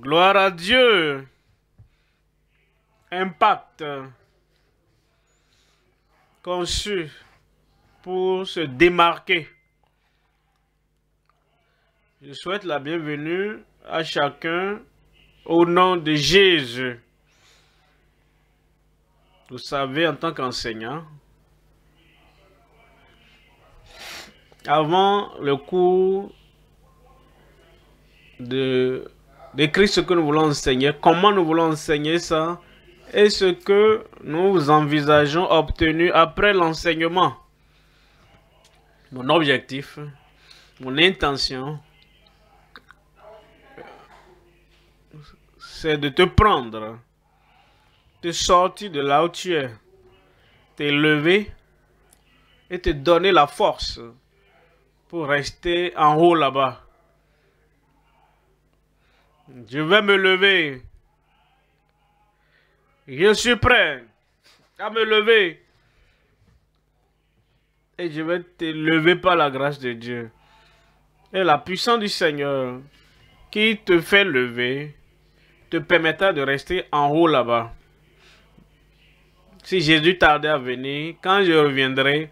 Gloire à Dieu. Impact conçu pour se démarquer. Je souhaite la bienvenue à chacun au nom de Jésus. Vous savez, en tant qu'enseignant, avant le cours de d'écrire ce que nous voulons enseigner, comment nous voulons enseigner ça? Et ce que nous envisageons obtenir après l'enseignement? Mon objectif, mon intention, c'est de te prendre, te sortir de là où tu es, t'élever et te donner la force rester en haut là-bas. Je vais me lever. Je suis prêt à me lever. Et je vais te lever par la grâce de Dieu. Et la puissance du Seigneur qui te fait lever te permettra de rester en haut là-bas. Si Jésus tardait à venir, quand je reviendrai,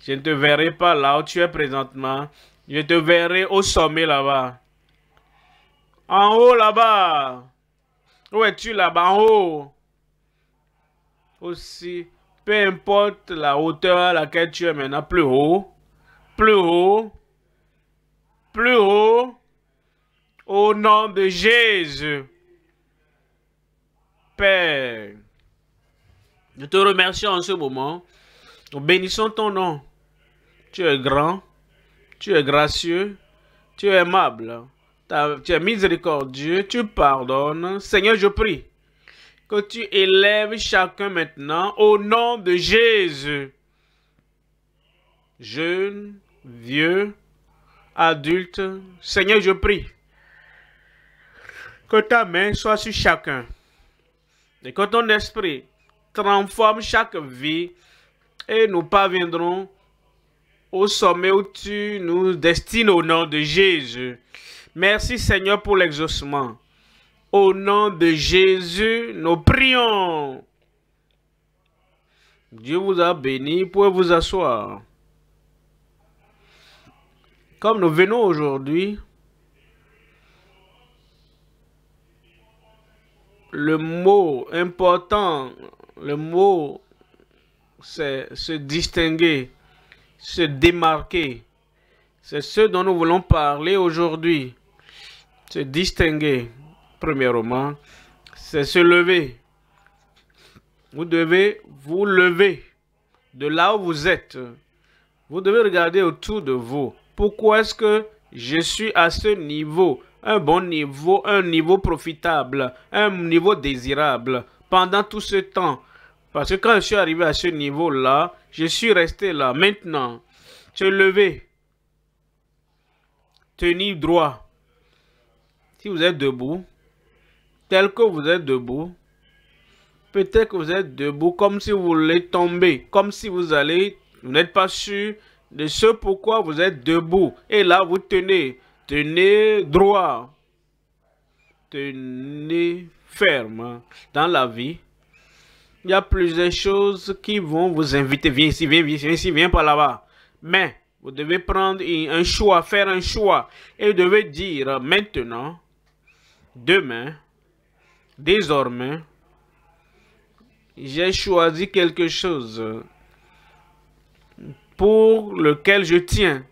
je ne te verrai pas là où tu es présentement. Je te verrai au sommet là-bas. En haut là-bas. Où es-tu là-bas? En haut? Aussi, peu importe la hauteur à laquelle tu es maintenant, plus haut, plus haut, plus haut, au nom de Jésus. Père, je te remercie en ce moment. Nous bénissons ton nom. Tu es grand, tu es gracieux, tu es aimable tu es miséricordieux, tu pardonnes. Seigneur, je prie que tu élèves chacun maintenant au nom de Jésus. Jeune, vieux, adulte, Seigneur, je prie que ta main soit sur chacun et que ton esprit transforme chaque vie et nous parviendrons au sommet où tu nous destines au nom de Jésus. Merci Seigneur pour l'exaucement. Au nom de Jésus, nous prions. Dieu vous a béni. pour vous asseoir. Comme nous venons aujourd'hui, le mot important, le mot, c'est se distinguer, se démarquer. C'est ce dont nous voulons parler aujourd'hui se distinguer, premièrement, c'est se lever. Vous devez vous lever de là où vous êtes. Vous devez regarder autour de vous. Pourquoi est-ce que je suis à ce niveau, un bon niveau, un niveau profitable, un niveau désirable pendant tout ce temps Parce que quand je suis arrivé à ce niveau-là, je suis resté là. Maintenant, se lever, tenir droit, si vous êtes debout, tel que vous êtes debout, peut-être que vous êtes debout comme si vous voulez tomber, comme si vous allez, vous n'êtes pas sûr de ce pourquoi vous êtes debout. Et là, vous tenez, tenez droit, tenez ferme dans la vie. Il y a plusieurs choses qui vont vous inviter. Viens ici, viens, viens ici, viens par là-bas. Mais vous devez prendre un choix, faire un choix. Et vous devez dire maintenant, Demain, désormais, j'ai choisi quelque chose pour lequel je tiens.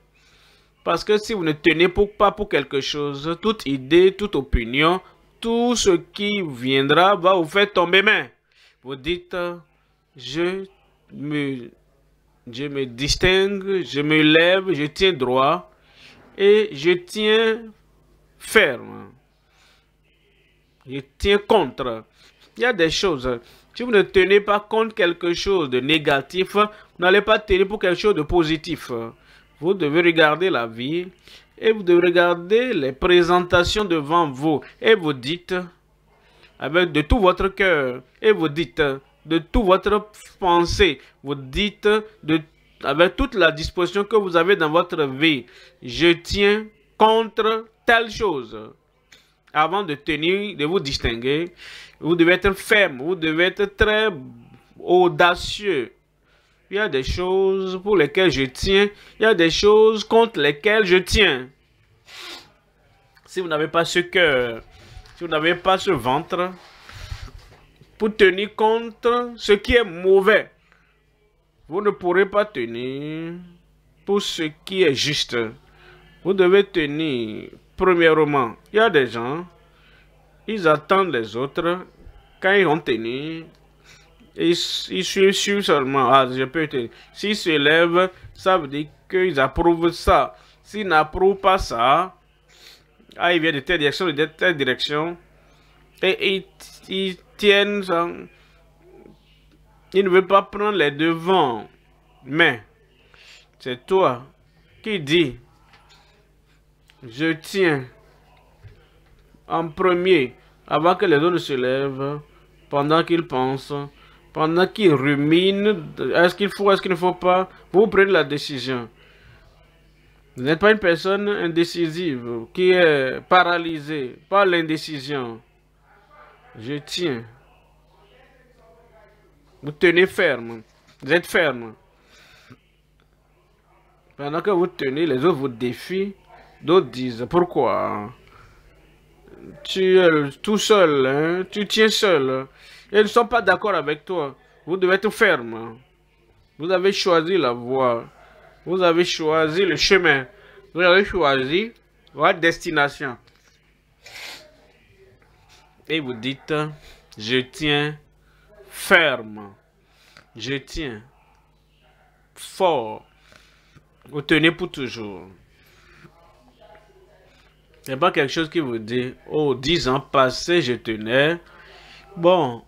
Parce que si vous ne tenez pas pour quelque chose, toute idée, toute opinion, tout ce qui viendra va vous faire tomber main. Vous dites, je me, je me distingue, je me lève, je tiens droit et je tiens ferme. Je tiens contre. Il y a des choses. Si vous ne tenez pas compte quelque chose de négatif, vous n'allez pas tenir pour quelque chose de positif. Vous devez regarder la vie et vous devez regarder les présentations devant vous et vous dites avec de tout votre cœur et vous dites de toute votre pensée, vous dites avec toute la disposition que vous avez dans votre vie, je tiens contre telle chose. Avant de tenir, de vous distinguer, vous devez être ferme, vous devez être très audacieux. Il y a des choses pour lesquelles je tiens, il y a des choses contre lesquelles je tiens. Si vous n'avez pas ce cœur, si vous n'avez pas ce ventre, pour tenir contre ce qui est mauvais, vous ne pourrez pas tenir pour ce qui est juste. Vous devez tenir, premièrement, il y a des gens, ils attendent les autres, quand ils vont tenir, ils, ils suivent, seulement, ah, je peux tenir. S'ils se lèvent, ça veut dire qu'ils approuvent ça. S'ils n'approuvent pas ça, ah, ils viennent de telle direction, de telle direction, et ils, tiennent, ils ne veulent pas prendre les devants. Mais, c'est toi qui dis, je tiens en premier, avant que les autres se lèvent, pendant qu'ils pensent, pendant qu'ils ruminent, est-ce qu'il faut, est-ce qu'il ne faut pas, vous prenez la décision. Vous n'êtes pas une personne indécisive qui est paralysée par l'indécision. Je tiens. Vous tenez ferme. Vous êtes ferme. Pendant que vous tenez, les autres vous défient. D'autres disent, pourquoi? Tu es tout seul, hein? tu tiens seul. Ils ne sont pas d'accord avec toi. Vous devez être ferme. Vous avez choisi la voie. Vous avez choisi le chemin. Vous avez choisi votre destination. Et vous dites, je tiens ferme. Je tiens fort. Vous tenez pour toujours. Ce n'est pas quelque chose qui vous dit, oh, dix ans passés, je tenais. Bon.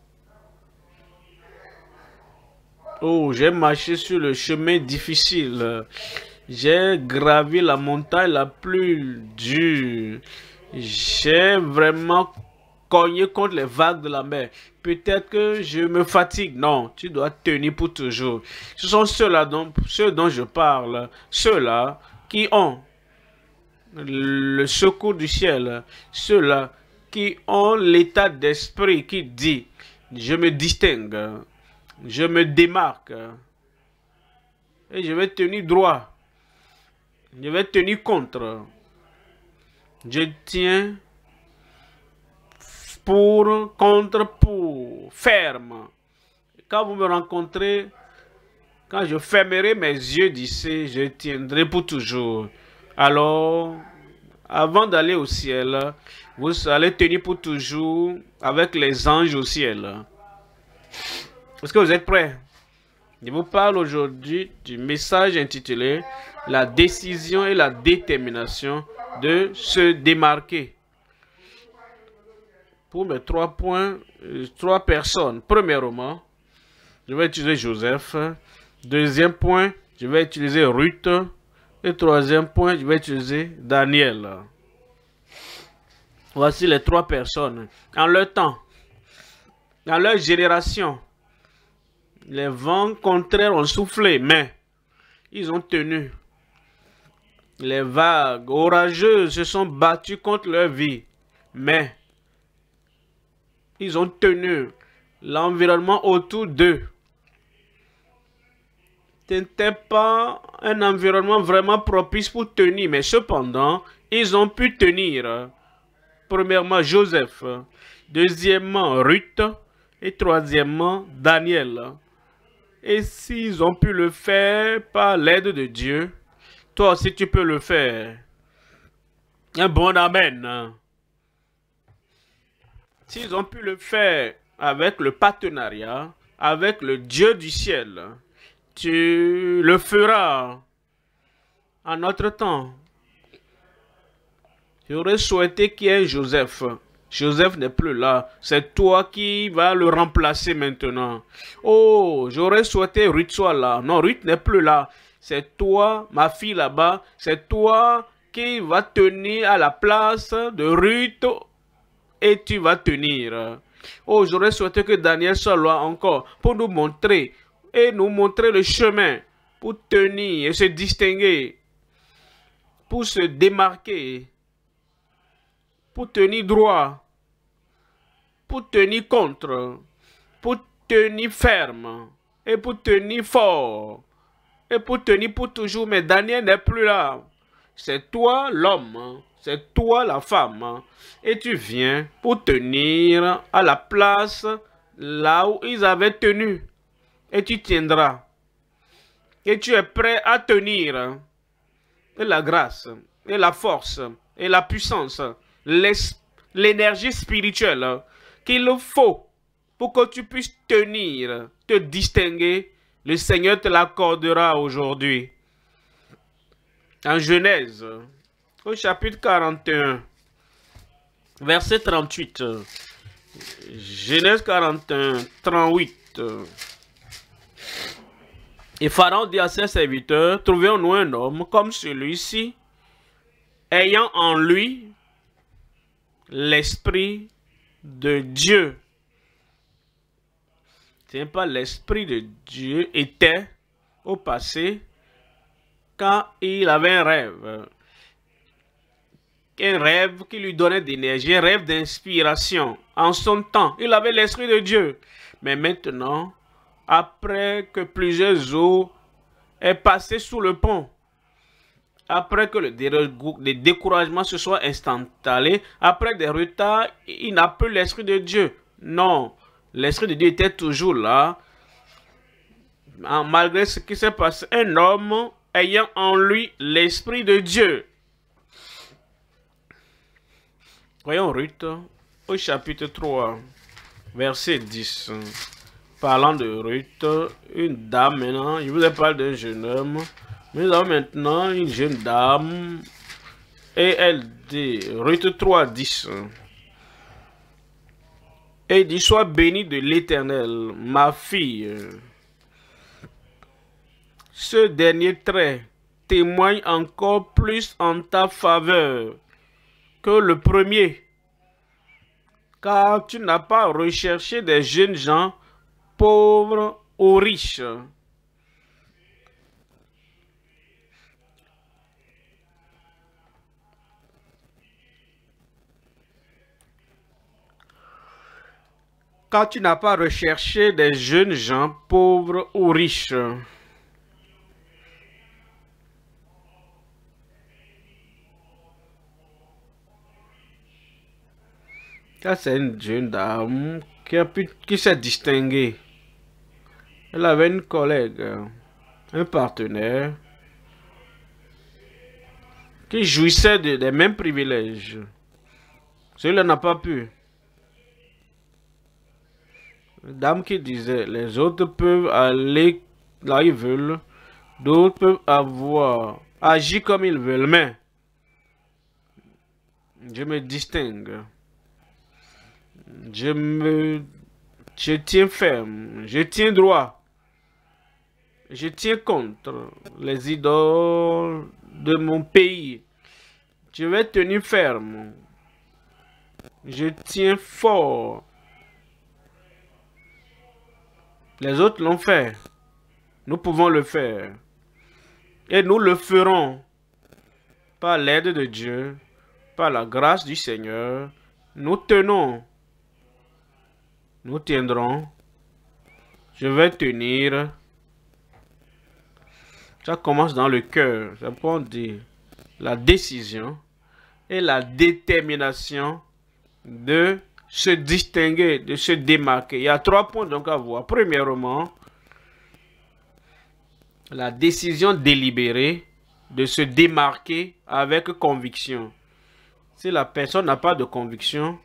Oh, j'ai marché sur le chemin difficile. J'ai gravi la montagne la plus dure. J'ai vraiment cogné contre les vagues de la mer. Peut-être que je me fatigue. Non, tu dois tenir pour toujours. Ce sont ceux-là dont, ceux dont je parle. Ceux-là qui ont le secours du ciel, ceux-là qui ont l'état d'esprit qui dit, je me distingue, je me démarque, et je vais tenir droit, je vais tenir contre, je tiens pour, contre, pour, ferme. Quand vous me rencontrez, quand je fermerai mes yeux d'ici, je tiendrai pour toujours. Alors, avant d'aller au ciel, vous allez tenir pour toujours avec les anges au ciel. Est-ce que vous êtes prêts? Je vous parle aujourd'hui du message intitulé La décision et la détermination de se démarquer. Pour mes trois points, euh, trois personnes. Premièrement, je vais utiliser Joseph. Deuxième point, je vais utiliser Ruth. Et troisième point, je vais utiliser Daniel. Voici les trois personnes. En leur temps, dans leur génération, les vents contraires ont soufflé, mais ils ont tenu. Les vagues orageuses se sont battues contre leur vie, mais ils ont tenu l'environnement autour d'eux n'était pas un environnement vraiment propice pour tenir, mais cependant, ils ont pu tenir. Premièrement, Joseph. Deuxièmement, Ruth. Et troisièmement, Daniel. Et s'ils ont pu le faire par l'aide de Dieu, toi aussi tu peux le faire. Un bon Amen. S'ils ont pu le faire avec le partenariat, avec le Dieu du ciel, tu le feras en notre temps. J'aurais souhaité qu'il y ait Joseph. Joseph n'est plus là. C'est toi qui vas le remplacer maintenant. Oh, j'aurais souhaité Ruth soit là. Non, Ruth n'est plus là. C'est toi, ma fille là-bas. C'est toi qui va tenir à la place de Ruth et tu vas tenir. Oh, j'aurais souhaité que Daniel soit là encore pour nous montrer et nous montrer le chemin pour tenir et se distinguer, pour se démarquer, pour tenir droit, pour tenir contre, pour tenir ferme et pour tenir fort et pour tenir pour toujours. Mais Daniel n'est plus là. C'est toi l'homme, c'est toi la femme. Et tu viens pour tenir à la place là où ils avaient tenu. Et tu tiendras. Et tu es prêt à tenir. Et la grâce, et la force, et la puissance, l'énergie spirituelle qu'il faut pour que tu puisses tenir, te distinguer, le Seigneur te l'accordera aujourd'hui. En Genèse, au chapitre 41, verset 38. Genèse 41, 38. Et Pharaon dit à ses serviteurs, trouvons-nous un homme comme celui-ci, ayant en lui l'esprit de Dieu. Ce pas l'esprit de Dieu était au passé quand il avait un rêve. Un rêve qui lui donnait d'énergie, un rêve d'inspiration. En son temps, il avait l'esprit de Dieu. Mais maintenant, après que plusieurs eaux aient passé sous le pont, après que le, découragement se soit installé, après des retards, il n'a plus l'esprit de Dieu. Non, l'esprit de Dieu était toujours là. Malgré ce qui s'est passé, un homme ayant en lui l'esprit de Dieu. Voyons Ruth au chapitre 3, verset 10. Parlant de Ruth, une dame maintenant, je vous ai parlé d'un jeune homme, nous avons maintenant une jeune dame, et elle dit, Ruth 3, 10. Et dit, sois béni de l'éternel, ma fille. Ce dernier trait témoigne encore plus en ta faveur que le premier, car tu n'as pas recherché des jeunes gens pauvres ou riches. Car tu n'as pas recherché des jeunes gens pauvres ou riches. Ça, c'est une jeune dame qui, qui s'est distinguée. Elle avait une collègue, un partenaire, qui jouissait des mêmes privilèges. Celui-là n'a pas pu. Dame qui disait, les autres peuvent aller là ils veulent, d'autres peuvent avoir, agir comme ils veulent, mais je me distingue. Je me, je tiens ferme, je tiens droit. Je tiens contre les idoles de mon pays. Je vais tenir ferme. Je tiens fort. Les autres l'ont fait. Nous pouvons le faire. Et nous le ferons par l'aide de Dieu, par la grâce du Seigneur. Nous tenons. Nous tiendrons. Je vais tenir. Ça commence dans le cœur. Ça peut dire la décision et la détermination de se distinguer, de se démarquer. Il y a trois points donc à voir. Premièrement, la décision délibérée de se démarquer avec conviction. Si la personne n'a pas de conviction,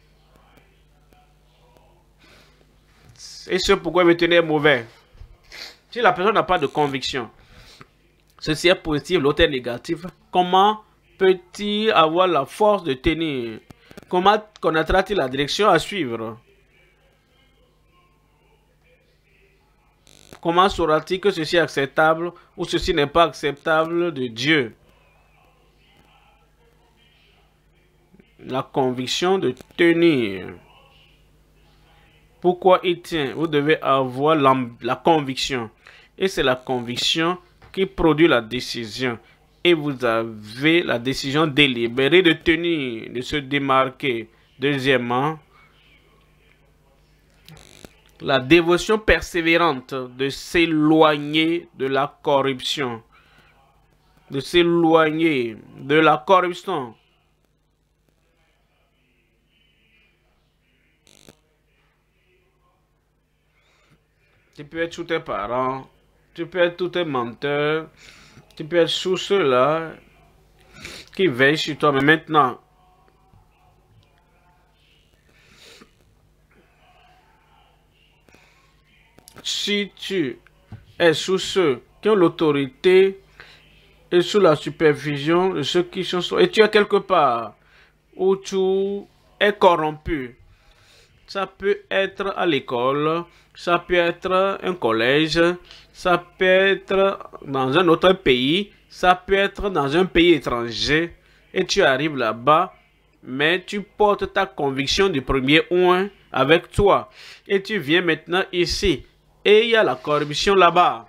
et ce pourquoi me tenir mauvais? Si la personne n'a pas de conviction, ceci est positif, l'autre est négatif, comment peut-il avoir la force de tenir? Comment connaîtra-t-il la direction à suivre Comment saura-t-il que ceci est acceptable ou ceci n'est pas acceptable de Dieu? La conviction de tenir. Pourquoi il tient? Vous devez avoir la, conviction. Et c'est la conviction qui produit la décision. Et vous avez la décision délibérée de tenir, de se démarquer. Deuxièmement, la dévotion persévérante de s'éloigner de la corruption. De s'éloigner de la corruption. Tu peux être sous tes parents, tu peux être tous tes menteurs, tu peux être sous ceux-là qui veillent sur toi. Mais maintenant, si tu es sous ceux qui ont l'autorité et sous la supervision de ceux qui sont et tu es quelque part où tu es corrompu, ça peut être à l'école, ça peut être un collège, ça peut être dans un autre pays, ça peut être dans un pays étranger, et tu arrives là-bas, mais tu portes ta conviction du premier oin avec toi, et tu viens maintenant ici, et il y a la corruption là-bas.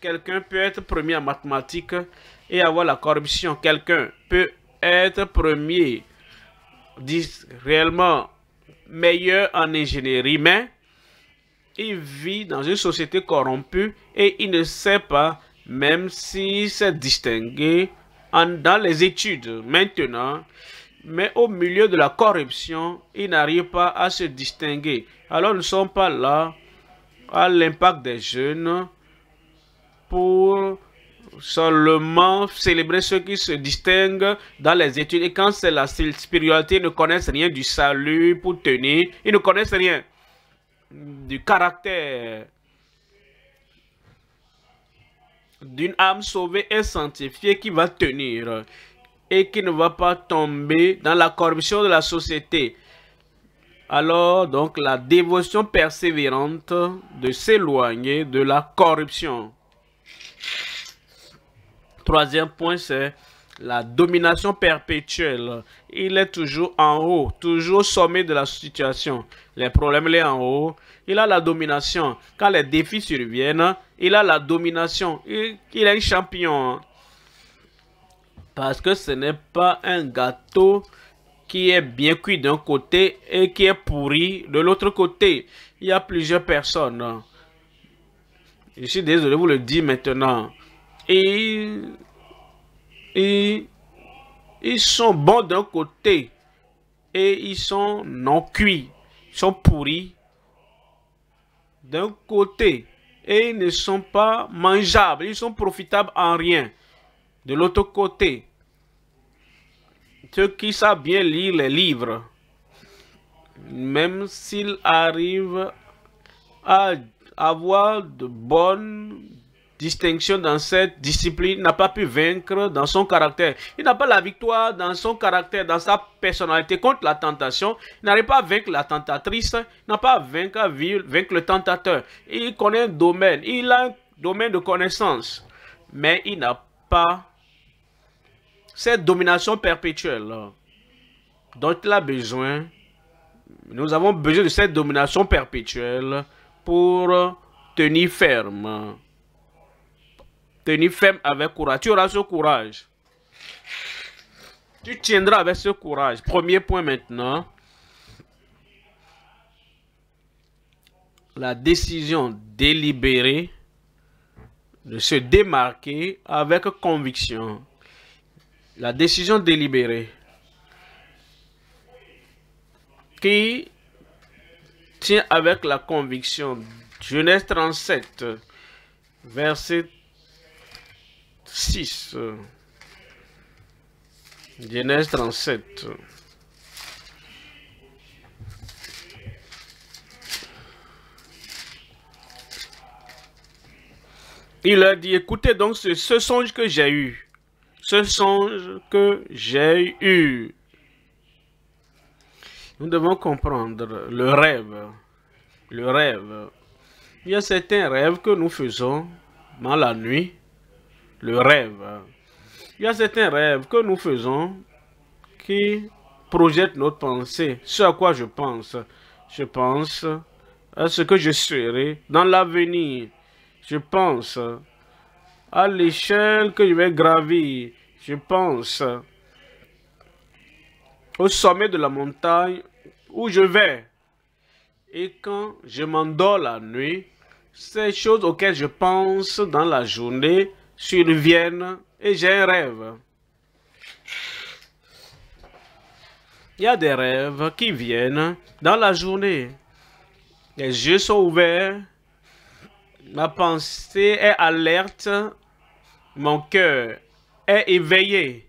Quelqu'un peut être premier en mathématiques et avoir la corruption. Quelqu'un peut être premier, réellement meilleur en ingénierie, mais il vit dans une société corrompue et il ne sait pas, même s'il s'est distingué en, dans les études maintenant, mais au milieu de la corruption, il n'arrive pas à se distinguer. Alors nous ne sommes pas là à l'impact des jeunes pour seulement célébrer ceux qui se distinguent dans les études. Et quand c'est la spiritualité, ils ne connaissent rien du salut pour tenir. Ils ne connaissent rien du caractère d'une âme sauvée et sanctifiée qui va tenir et qui ne va pas tomber dans la corruption de la société. Alors, donc, la dévotion persévérante de s'éloigner de la corruption. Troisième point, c'est la domination perpétuelle. Il est toujours en haut, toujours au sommet de la situation. Les problèmes, il est en haut. Il a la domination. Quand les défis surviennent, il a la domination. Il, est un champion. Parce que ce n'est pas un gâteau qui est bien cuit d'un côté et qui est pourri de l'autre côté. Il y a plusieurs personnes. Je suis désolé vous le dire maintenant. Et, et ils sont bons d'un côté et ils sont non cuits, ils sont pourris d'un côté et ils ne sont pas mangeables, ils sont profitables en rien. De l'autre côté, ceux qui savent bien lire les livres, même s'ils arrivent à avoir de bonnes distinction dans cette discipline, n'a pas pu vaincre dans son caractère. Il n'a pas la victoire dans son caractère, dans sa personnalité contre la tentation. Il n'arrive pas à vaincre la tentatrice, n'a pas à vaincre, le tentateur. Il connaît un domaine, il a un domaine de connaissance, mais il n'a pas cette domination perpétuelle dont il a besoin. Nous avons besoin de cette domination perpétuelle pour tenir ferme tenir ferme avec courage. Tu auras ce courage. Tu tiendras avec ce courage. Premier point maintenant. La décision délibérée de se démarquer avec conviction. La décision délibérée qui tient avec la conviction. Genèse 37, verset 6. Genèse 37. Il a dit, écoutez donc ce, ce songe que j'ai eu. Ce songe que j'ai eu. Nous devons comprendre le rêve. Le rêve. Il y a certains rêves que nous faisons dans la nuit le rêve. Il y a certains rêves que nous faisons qui projettent notre pensée. Ce à quoi je pense. Je pense à ce que je serai dans l'avenir. Je pense à l'échelle que je vais gravir. Je pense au sommet de la montagne où je vais. Et quand je m'endors la nuit, ces choses auxquelles je pense dans la journée surviennent et j'ai un rêve. Il y a des rêves qui viennent dans la journée. Les yeux sont ouverts, ma pensée est alerte, mon cœur est éveillé.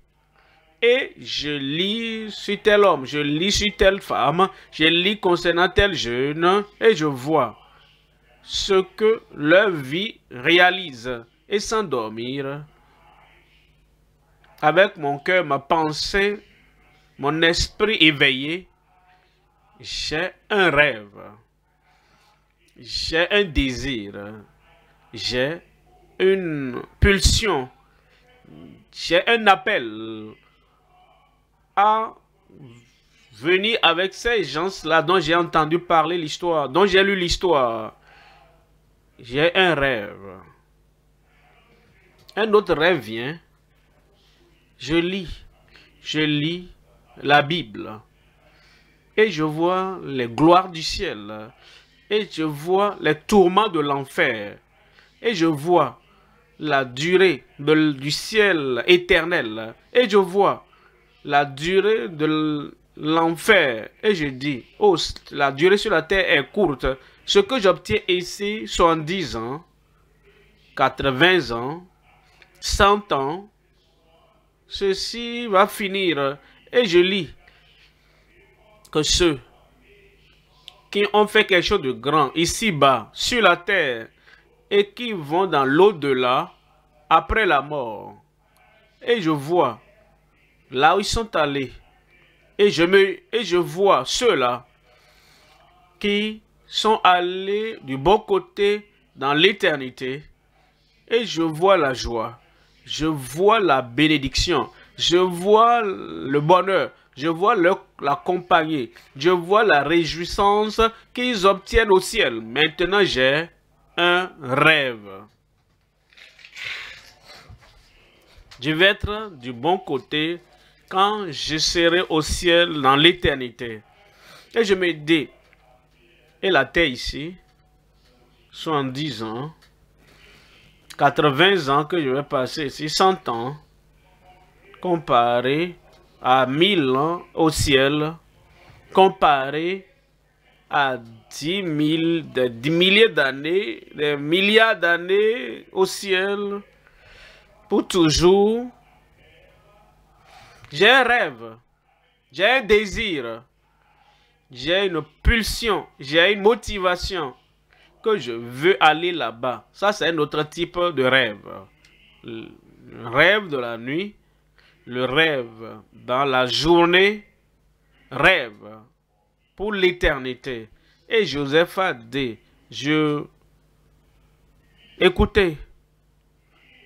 Et je lis sur tel homme, je lis sur telle femme, je lis concernant tel jeune, et je vois ce que leur vie réalise. Et sans dormir, avec mon cœur, ma pensée, mon esprit éveillé, j'ai un rêve, j'ai un désir, j'ai une pulsion, j'ai un appel à venir avec ces gens-là dont j'ai entendu parler l'histoire, dont j'ai lu l'histoire. J'ai un rêve. Un autre rêve vient. Je lis. Je lis la Bible. Et je vois les gloires du ciel. Et je vois les tourments de l'enfer. Et je vois la durée du ciel éternel. Et je vois la durée de l'enfer. Et je dis, oh, la durée sur la terre est courte. Ce que j'obtiens ici, 70 ans, 80 ans, 100 ans, ceci va finir. Et je lis que ceux qui ont fait quelque chose de grand ici-bas, sur la terre, et qui vont dans l'au-delà, après la mort. Et je vois là où ils sont allés. Et je, me, et je vois ceux-là qui sont allés du bon côté dans l'éternité. Et je vois la joie. Je vois la bénédiction. Je vois le bonheur. Je vois la compagnie. Je vois la réjouissance qu'ils obtiennent au ciel. Maintenant, j'ai un rêve. Je vais être du bon côté quand je serai au ciel dans l'éternité. Et je me dis, et la terre ici, 70 ans, 80 ans que je vais passer ici, 100 ans, comparé à 1000 ans au ciel, comparé à 10, 000, 10 milliers d'années, des milliards d'années au ciel, pour toujours, j'ai un rêve. J'ai un désir. J'ai une pulsion. J'ai une motivation que je veux aller là-bas. Ça, c'est un autre type de rêve. Le rêve de la nuit, le rêve dans la journée, rêve pour l'éternité. Et Joseph a dit, je... Écoutez,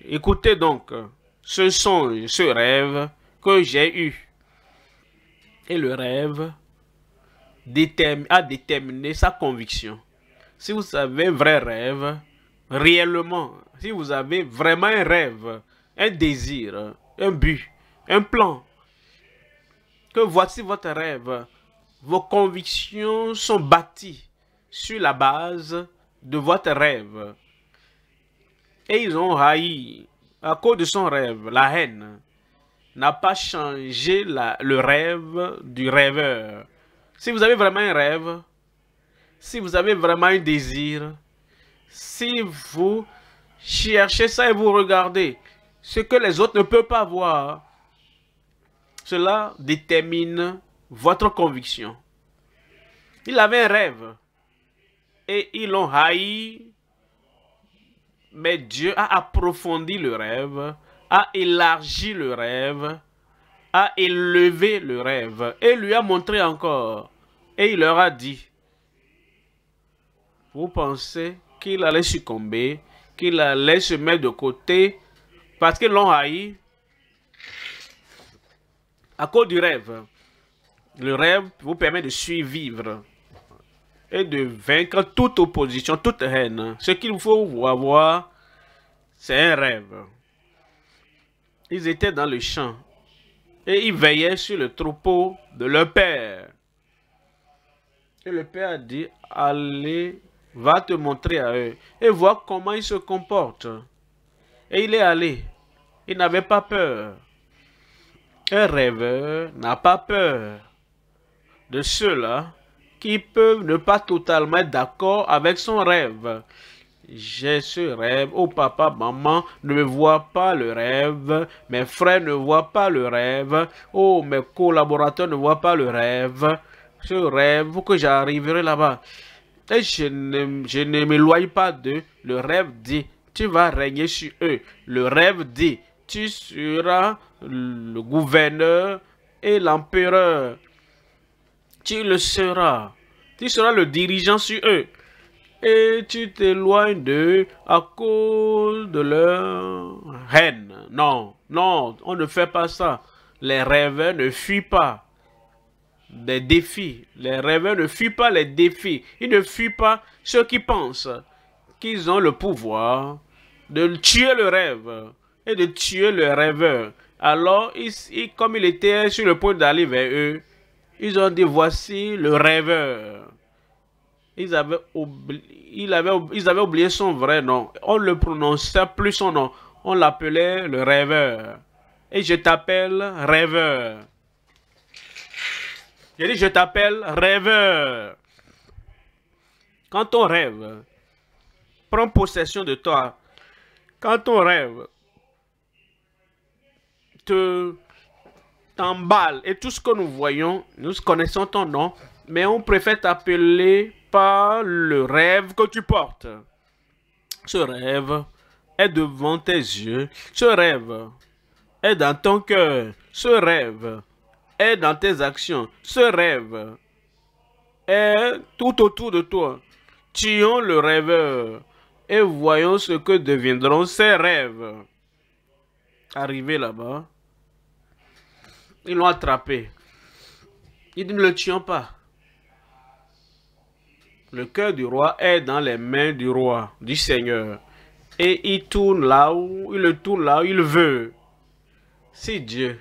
écoutez donc ce songe, ce rêve que j'ai eu. Et le rêve a déterminé sa conviction. Si vous avez un vrai rêve, réellement, si vous avez vraiment un rêve, un désir, un but, un plan, que voici votre rêve, vos convictions sont bâties sur la base de votre rêve. Et ils ont haï, à cause de son rêve, la haine, n'a pas changé le rêve du rêveur. Si vous avez vraiment un rêve, si vous avez vraiment un désir, si vous cherchez ça et vous regardez ce que les autres ne peuvent pas voir, cela détermine votre conviction. Il avait un rêve et ils l'ont haï, mais Dieu a approfondi le rêve a élargi le rêve, a élevé le rêve et lui a montré encore. Et il leur a dit, vous pensez qu'il allait succomber, qu'il allait se mettre de côté parce qu'ils l'ont haï? À cause du rêve. Le rêve vous permet de survivre. et de vaincre toute opposition, toute haine. Ce qu'il faut avoir, c'est un rêve. Ils étaient dans le champ et ils veillaient sur le troupeau de leur père. Et le père a dit, allez, va te montrer à eux et voir comment ils se comportent. Et il est allé. Il n'avait pas peur. Un rêveur n'a pas peur de ceux-là qui peuvent ne pas totalement être d'accord avec son rêve. J'ai ce rêve. Oh papa, maman ne voit pas le rêve. Mes frères ne voient pas le rêve. Oh, mes collaborateurs ne voient pas le rêve. Ce rêve, que j'arriverai là-bas. Et je ne, m'éloigne pas de Le rêve dit, tu vas régner sur eux. Le rêve dit, tu seras le gouverneur et l'empereur. Tu le seras. Tu seras le dirigeant sur eux. Et tu t'éloignes d'eux à cause de leur haine. Non, non, on ne fait pas ça. Les rêveurs ne fuient pas des défis. Les rêveurs ne fuient pas les défis. Ils ne fuient pas ceux qui pensent qu'ils ont le pouvoir de tuer le rêve et de tuer le rêveur. Alors, comme il était sur le point d'aller vers eux, ils ont dit, voici le rêveur. Ils avaient, il avait, ils avaient oublié son vrai nom. On ne prononçait plus son nom. On l'appelait le rêveur. Et je t'appelle rêveur. J'ai dit, je t'appelle rêveur. Quand ton rêve prend possession de toi, quand ton rêve te t'emballe et tout ce que nous voyons, nous connaissons ton nom, mais on préfère t'appeler par le rêve que tu portes. Ce rêve est devant tes yeux. Ce rêve est dans ton cœur. Ce rêve est dans tes actions. Ce rêve est tout autour de toi. Tuons le rêveur et voyons ce que deviendront ces rêves. Arrivé là-bas, ils l'ont attrapé. Ils ne le tuons pas. Le cœur du roi est dans les mains du roi, du Seigneur. Et il tourne là où il le tourne là où il veut. Si Dieu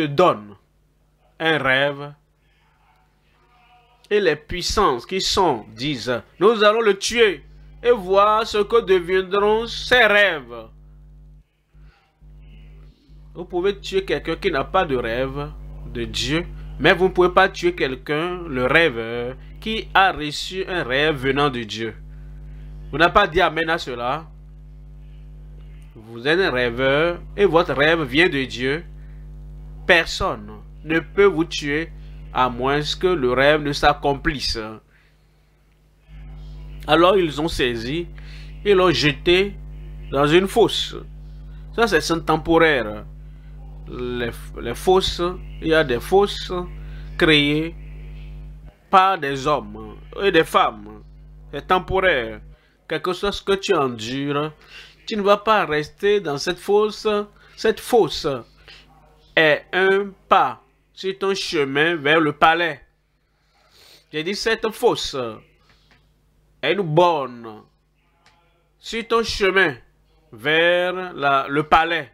donne un rêve, et les puissances qui sont disent, nous allons le tuer et voir ce que deviendront ses rêves. Vous pouvez tuer quelqu'un qui n'a pas de rêve de Dieu, mais vous ne pouvez pas tuer quelqu'un, le rêveur, qui a reçu un rêve venant de Dieu. Vous n'avez pas dit Amen à cela. Vous êtes un rêveur et votre rêve vient de Dieu. Personne ne peut vous tuer à moins que le rêve ne s'accomplisse. Alors ils ont saisi et l'ont jeté dans une fosse. Ça, c'est temporaire. Les, fosses, il y a des fosses créées par des hommes et des femmes. C'est temporaire. Quelque chose que tu endures, tu ne vas pas rester dans cette fosse. Cette fosse est un pas sur ton chemin vers le palais. J'ai dit cette fosse est une bonne sur ton chemin vers le palais.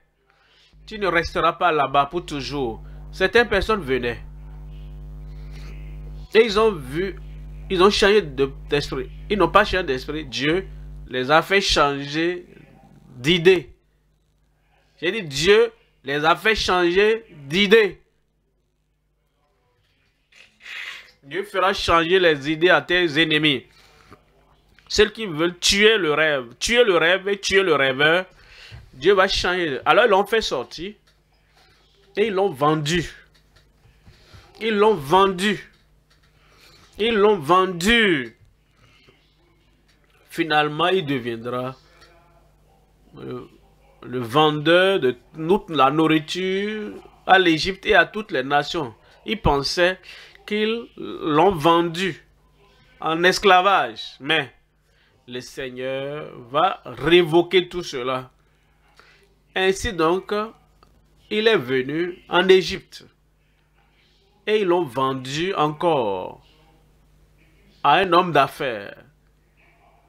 Tu ne resteras pas là-bas pour toujours. Certaines personnes venaient. Et ils ont vu, ils ont changé d'esprit. ils n'ont pas changé d'esprit. Dieu les a fait changer d'idée. J'ai dit Dieu les a fait changer d'idée. Dieu fera changer les idées à tes ennemis. Ceux qui veulent tuer le rêve, tuer le rêve et tuer le rêveur, Dieu va changer. Alors ils l'ont fait sortir et ils l'ont vendu. Ils l'ont vendu. Ils l'ont vendu. Finalement, il deviendra euh, le vendeur de la nourriture à l'Égypte et à toutes les nations. Il pensait qu'ils l'ont vendu en esclavage. Mais le Seigneur va révoquer tout cela. Ainsi donc, il est venu en Égypte. Et ils l'ont vendu encore. à un homme d'affaires,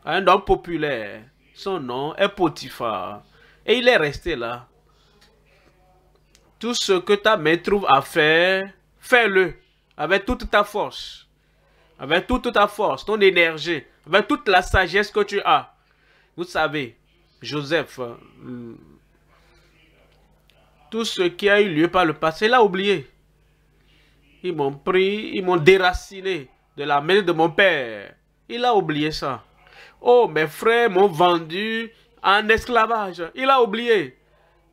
à un homme populaire. Son nom est Potiphar. Et il est resté là. Tout ce que ta main trouve à faire, fais-le avec toute ta force. Avec toute ta force, ton énergie, avec toute la sagesse que tu as. Vous savez, Joseph, euh, tout ce qui a eu lieu par le passé, il a oublié. Ils m'ont pris, ils m'ont déraciné de la main de mon père. Il a oublié ça. Oh, mes frères m'ont vendu en esclavage. Il a oublié.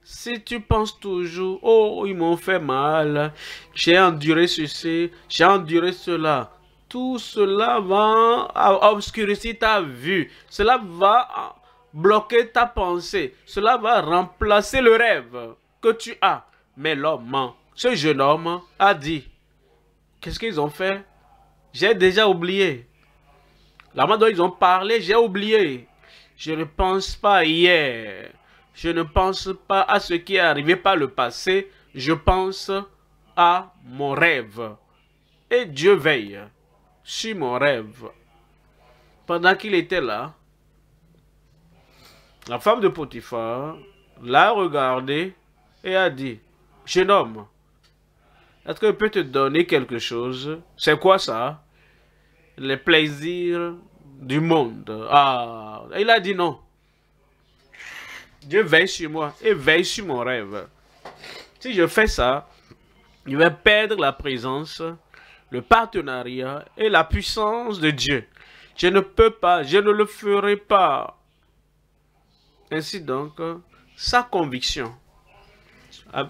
Si tu penses toujours, oh, ils m'ont fait mal, j'ai enduré ceci, j'ai enduré cela, tout cela va obscurcir ta vue, cela va bloquer ta pensée, cela va remplacer le rêve que tu as. Mais l'homme, ce jeune homme a dit, qu'est-ce qu'ils ont fait? J'ai déjà oublié. La manière dont ils ont parlé, j'ai oublié. Je ne pense pas hier. Je ne pense pas à ce qui est arrivé par le passé. Je pense à mon rêve. Et Dieu veille sur mon rêve. Pendant qu'il était là, la femme de Potiphar l'a regardé et a dit, jeune homme, est-ce que je peux te donner quelque chose? C'est quoi ça? Les plaisirs du monde. Ah, il a dit non. Dieu veille sur moi et veille sur mon rêve. Si je fais ça, je vais perdre la présence, le partenariat et la puissance de Dieu. Je ne peux pas, je ne le ferai pas. Ainsi donc, sa conviction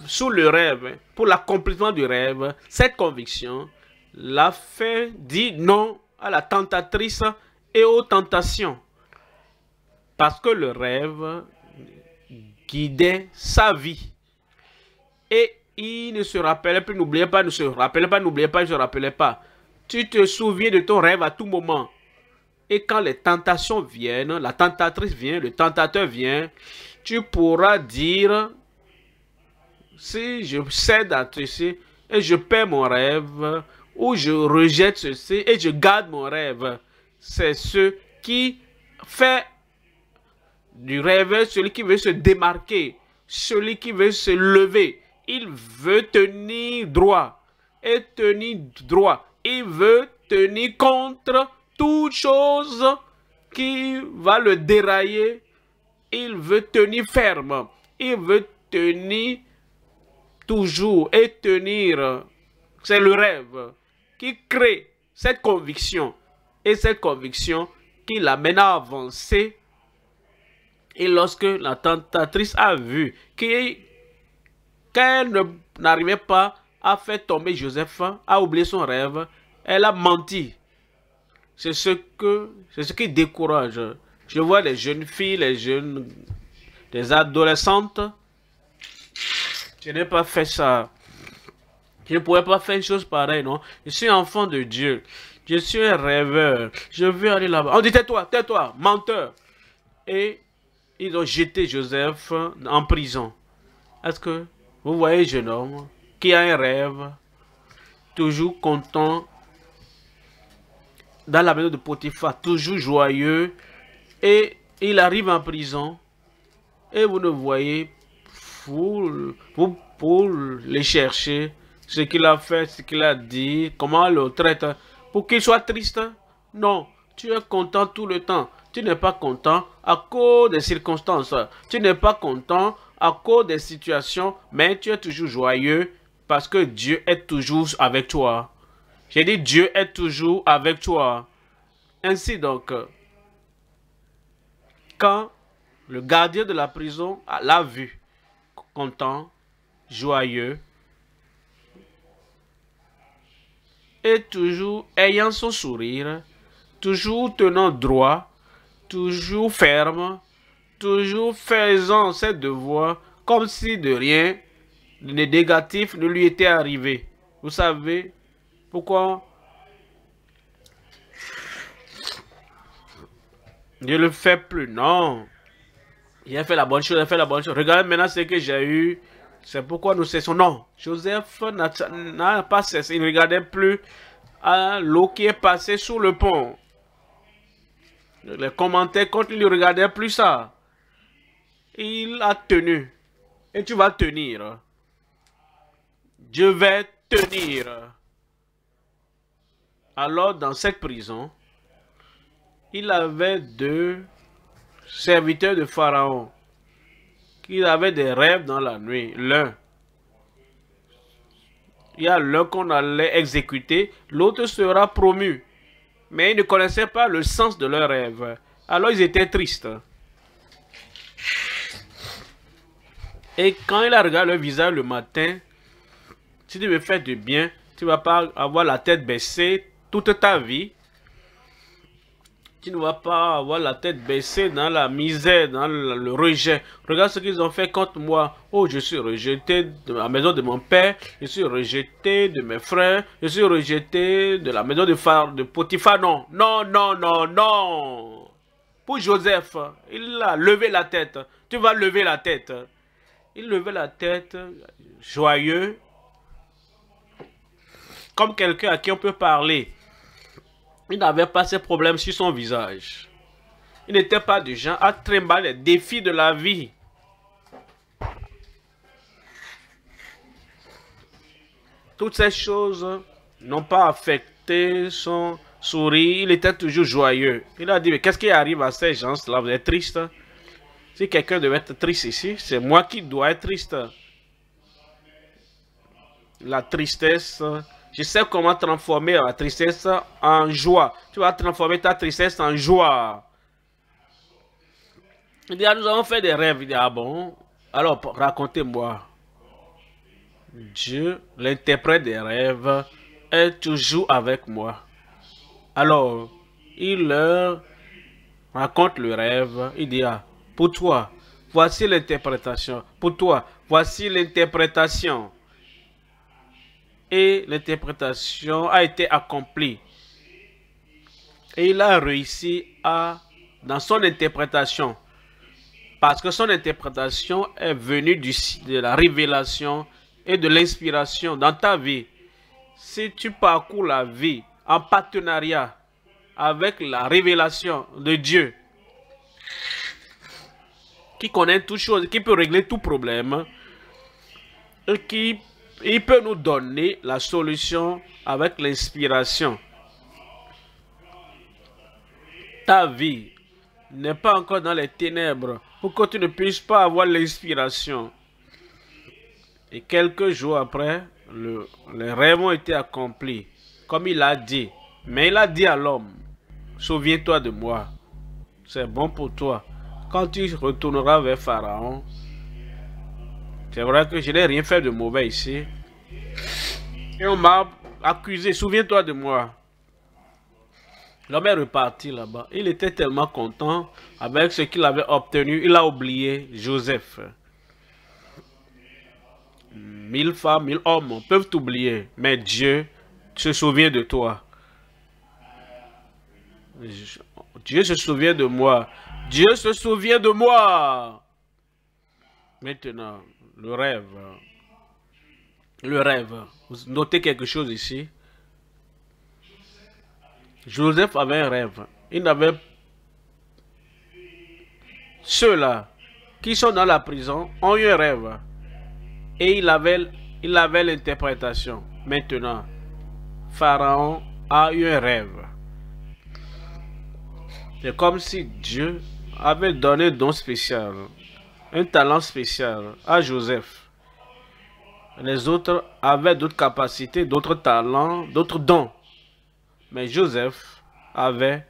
sous le rêve, pour l'accomplissement du rêve, cette conviction l'a fait dire non à la tentatrice et aux tentations. Parce que le rêve guidait sa vie. Et il ne se rappelait plus, n'oubliez pas, ne se rappelait pas, n'oubliez pas, ne se rappelait pas. Tu te souviens de ton rêve à tout moment. Et quand les tentations viennent, la tentatrice vient, le tentateur vient, tu pourras dire si je cède à ceci et je perds mon rêve, ou je rejette ceci et je garde mon rêve, c'est ce qui fait du rêve celui qui veut se démarquer, celui qui veut se lever. Il veut tenir droit et tenir droit. Il veut tenir contre toute chose qui va le dérailler. Il veut tenir ferme. Il veut tenir toujours et tenir. C'est le rêve qui crée cette conviction. Et cette conviction qui l'amène à avancer. Et lorsque la tentatrice a vu qu'elle n'arrivait pas à faire tomber Joseph, a oublié son rêve, elle a menti. C'est ce que ce qui décourage. Je vois les jeunes filles, les jeunes, des adolescentes je n'ai pas fait ça. Je ne pourrais pas faire une chose pareille, non? Je suis enfant de Dieu. Je suis un rêveur. Je veux aller là-bas. On dit tais-toi, tais-toi, menteur. Et ils ont jeté Joseph en prison. Est-ce que vous voyez, jeune homme, qui a un rêve, toujours content, dans la maison de Potiphar, toujours joyeux, et il arrive en prison, et vous ne voyez pour, pour, les chercher, ce qu'il a fait, ce qu'il a dit, comment le traite, pour qu'il soit triste. Non, tu es content tout le temps. Tu n'es pas content à cause des circonstances. Tu n'es pas content à cause des situations, mais tu es toujours joyeux parce que Dieu est toujours avec toi. J'ai dit Dieu est toujours avec toi. Ainsi donc, quand le gardien de la prison l'a vu, content, joyeux, et toujours ayant son sourire, toujours tenant droit, toujours ferme, toujours faisant ses devoirs comme si de rien de négatif ne lui était arrivé. Vous savez pourquoi? Ne le fais plus, non. Il a fait la bonne chose, il a fait la bonne chose. Regardez maintenant ce que j'ai eu. C'est pourquoi nous cessons. Non, Joseph n'a pas cessé. Il ne regardait plus à l'eau qui est passée sous le pont. Les commentaires, quand il ne regardait plus ça, il a tenu. Et tu vas tenir. Je vais tenir. Alors, dans cette prison, il avait deux serviteurs de Pharaon qui avaient des rêves dans la nuit. L'un, il y a l'un qu'on allait exécuter, l'autre sera promu. Mais ils ne connaissaient pas le sens de leurs rêves. Alors ils étaient tristes. Et quand il a regardé leur visage le matin, si tu veux faire du bien, tu ne vas pas avoir la tête baissée toute ta vie. Tu ne vas pas avoir la tête baissée dans la misère, dans le, rejet. Regarde ce qu'ils ont fait contre moi. Oh, je suis rejeté de la maison de mon père. Je suis rejeté de mes frères. Je suis rejeté de la maison de, de Potiphar. Non, non, non, non, non. Pour Joseph, il a levé la tête. Tu vas lever la tête. Il levait la tête, joyeux, comme quelqu'un à qui on peut parler. Il n'avait pas ces problèmes sur son visage. Il n'était pas du genre à trimballer les défis de la vie. Toutes ces choses n'ont pas affecté son sourire. Il était toujours joyeux. Il a dit, mais qu'est-ce qui arrive à ces gens-là? Vous êtes tristes Si quelqu'un devait être triste ici, c'est moi qui dois être triste. La tristesse je sais comment transformer la tristesse en joie. Tu vas transformer ta tristesse en joie. Il dit, ah, nous avons fait des rêves. Il dit, ah bon? Alors, racontez-moi. Dieu, l'interprète des rêves, est toujours avec moi. Alors, il leur raconte le rêve. Il dit, ah, pour toi, voici l'interprétation. Pour toi, voici l'interprétation et l'interprétation a été accomplie. Et il a réussi à, dans son interprétation, parce que son interprétation est venue du, de la révélation et de l'inspiration dans ta vie. Si tu parcours la vie en partenariat avec la révélation de Dieu, qui connaît toutes choses, qui peut régler tout problème, et qui il peut nous donner la solution avec l'inspiration. Ta vie n'est pas encore dans les ténèbres pour que tu ne puisses pas avoir l'inspiration. Et quelques jours après, le, les rêves ont été accomplis, comme il a dit. Mais il a dit à l'homme, souviens-toi de moi, c'est bon pour toi. Quand tu retourneras vers Pharaon, c'est vrai que je n'ai rien fait de mauvais ici. Et on m'a accusé, souviens-toi de moi. L'homme est reparti là-bas. Il était tellement content avec ce qu'il avait obtenu. Il a oublié Joseph. Mille femmes, mille hommes peuvent t'oublier, mais Dieu se souvient de toi. Dieu se souvient de moi. Dieu se souvient de moi. Maintenant, le rêve. Le rêve. Vous notez quelque chose ici. Joseph avait un rêve. Il avait ceux-là qui sont dans la prison ont eu un rêve. Et il avait il avait l'interprétation. Maintenant, Pharaon a eu un rêve. C'est comme si Dieu avait donné un don spécial un talent spécial à Joseph. Les autres avaient d'autres capacités, d'autres talents, d'autres dons. Mais Joseph avait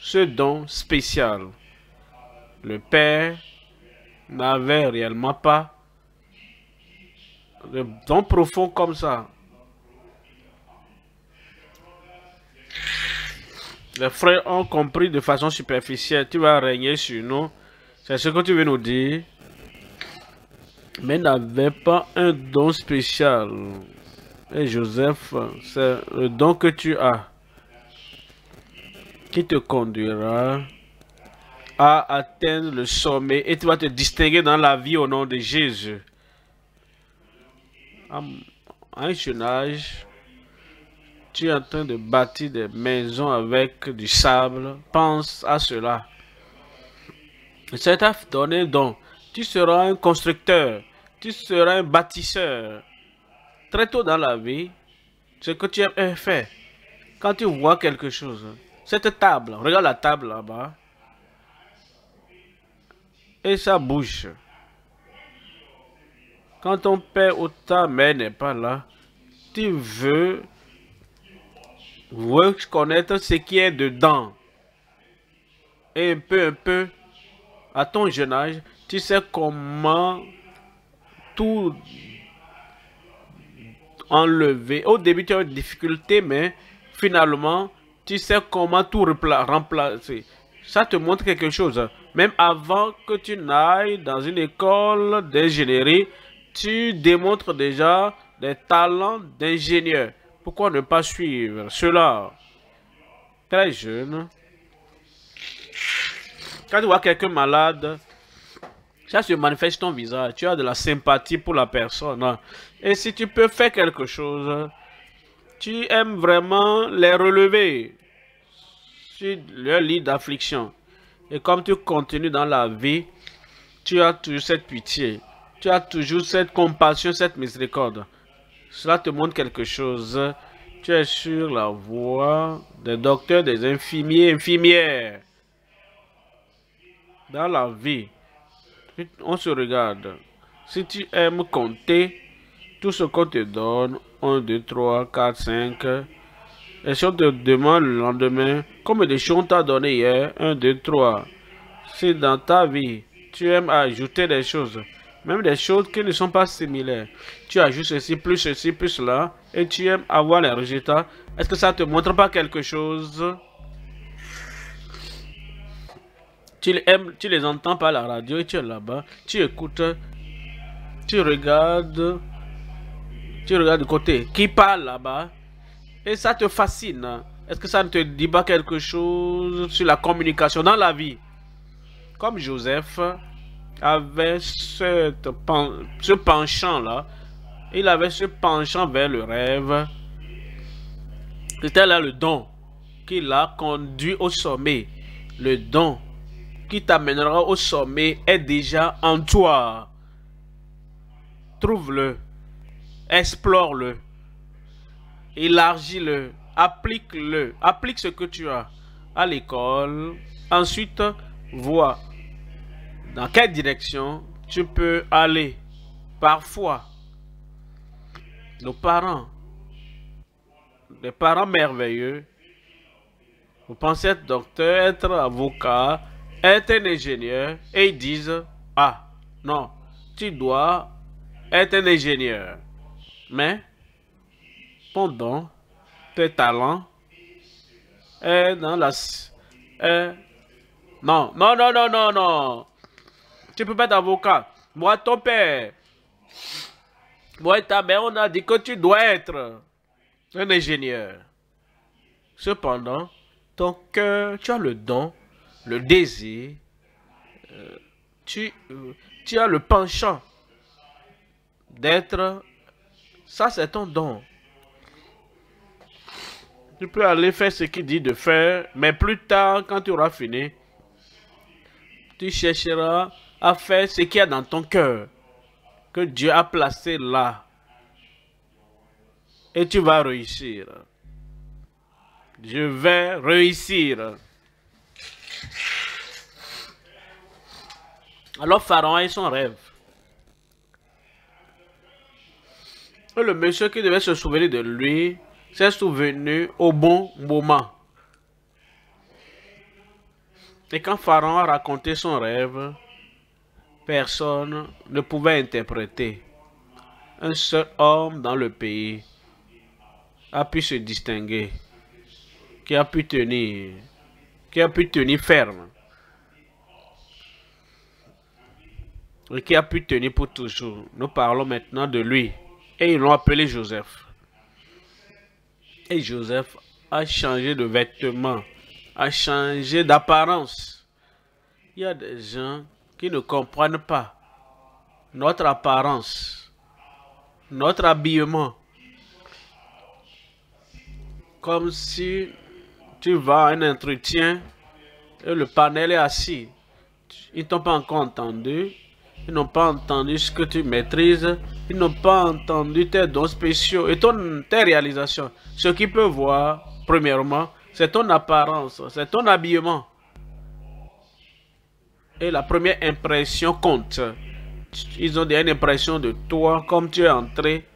ce don spécial. Le Père n'avait réellement pas de don profond comme ça. Les frères ont compris de façon superficielle, tu vas régner sur nous c'est ce que tu veux nous dire. Mais n'avait pas un don spécial. Et Joseph, c'est le don que tu as qui te conduira à atteindre le sommet et tu vas te distinguer dans la vie au nom de Jésus. À un jeune âge, tu es en train de bâtir des maisons avec du sable, pense à cela. C'est à donné donc. Tu seras un constructeur, tu seras un bâtisseur. Très tôt dans la vie, ce que tu as fait, quand tu vois quelque chose, cette table, regarde la table là-bas, et ça bouge. Quand ton père ou ta mère n'est pas là, tu veux, veux connaître ce qui est dedans. Et un peu, un peu, à ton jeune âge, tu sais comment tout enlever. Au début, tu as une difficulté, mais finalement, tu sais comment tout remplacer. Ça te montre quelque chose. Même avant que tu n'ailles dans une école d'ingénierie, tu démontres déjà des talents d'ingénieur. Pourquoi ne pas suivre cela? Très jeune. Quand tu vois quelqu'un malade, ça se manifeste ton visage. Tu as de la sympathie pour la personne. Et si tu peux faire quelque chose, tu aimes vraiment les relever sur leur lit d'affliction. Et comme tu continues dans la vie, tu as toujours cette pitié. Tu as toujours cette compassion, cette miséricorde. Cela te montre quelque chose. Tu es sur la voie des docteurs, des infirmiers, infirmières. Dans la vie, on se regarde. Si tu aimes compter tout ce qu'on te donne, 1, 2, 3, 4, 5, et si on te demande le lendemain, comme des choses on t'a donné hier, 1, 2, 3, si dans ta vie, tu aimes ajouter des choses, même des choses qui ne sont pas similaires, tu ajoutes ceci, plus ceci, plus cela, et tu aimes avoir les résultats, est-ce que ça ne te montre pas quelque chose? Tu les, entends par la radio et tu es là-bas, tu écoutes, tu regardes, tu regardes de côté, qui parle là-bas, et ça te fascine. Est-ce que ça ne te dit pas quelque chose sur la communication dans la vie? Comme Joseph avait cette ce penchant-là, il avait ce penchant vers le rêve. C'était là le don qui l'a conduit au sommet. Le don qui t'amènera au sommet est déjà en toi. Trouve-le, explore-le, élargis-le, applique-le, applique ce que tu as à l'école. Ensuite, vois dans quelle direction tu peux aller. Parfois, nos parents, des parents merveilleux, vous pensez être docteur, être avocat, être un ingénieur et ils disent, ah, non, tu dois être un ingénieur. Mais, pendant tes talents est dans la... non, non, non, non, non, non. Tu peux pas être avocat. Moi, ton père, moi et ta mère, on a dit que tu dois être un ingénieur. Cependant, ton cœur, tu as le don le désir, euh, tu, euh, tu as le penchant d'être, ça c'est ton don. Tu peux aller faire ce qu'il dit de faire, mais plus tard, quand tu auras fini, tu chercheras à faire ce qu'il y a dans ton cœur, que Dieu a placé là. Et tu vas réussir. Je vais réussir. Alors Pharaon a son rêve. Et le monsieur qui devait se souvenir de lui s'est souvenu au bon moment. Et quand Pharaon a raconté son rêve, personne ne pouvait interpréter. Un seul homme dans le pays a pu se distinguer, qui a pu tenir, qui a pu tenir ferme. et qui a pu tenir pour toujours. Nous parlons maintenant de lui. Et ils l'ont appelé Joseph. Et Joseph a changé de vêtements, a changé d'apparence. Il y a des gens qui ne comprennent pas notre apparence, notre habillement. comme si tu vas à un entretien et le panel est assis. Ils t'ont pas encore entendu. Ils n'ont pas entendu ce que tu maîtrises. Ils n'ont pas entendu tes dons spéciaux et tes réalisations. Ce qu'ils peuvent voir, premièrement, c'est ton apparence, c'est ton habillement. Et la première impression compte. Ils ont déjà une impression de toi comme tu es entré.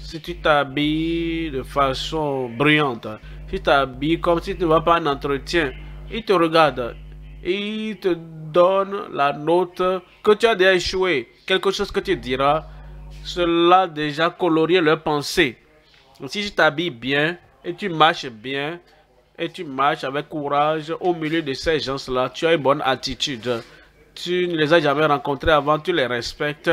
Si tu t'habilles de façon brillante, si tu t'habilles comme si tu ne vas pas un entretien, ils te regardent et ils te donnent la note que tu as déjà échoué. Quelque chose que tu diras, cela a déjà colorié leur pensée. si tu t'habilles bien et tu marches bien, et tu marches avec courage au milieu de ces gens-là, tu as une bonne attitude. Tu ne les as jamais rencontrés avant, tu les respectes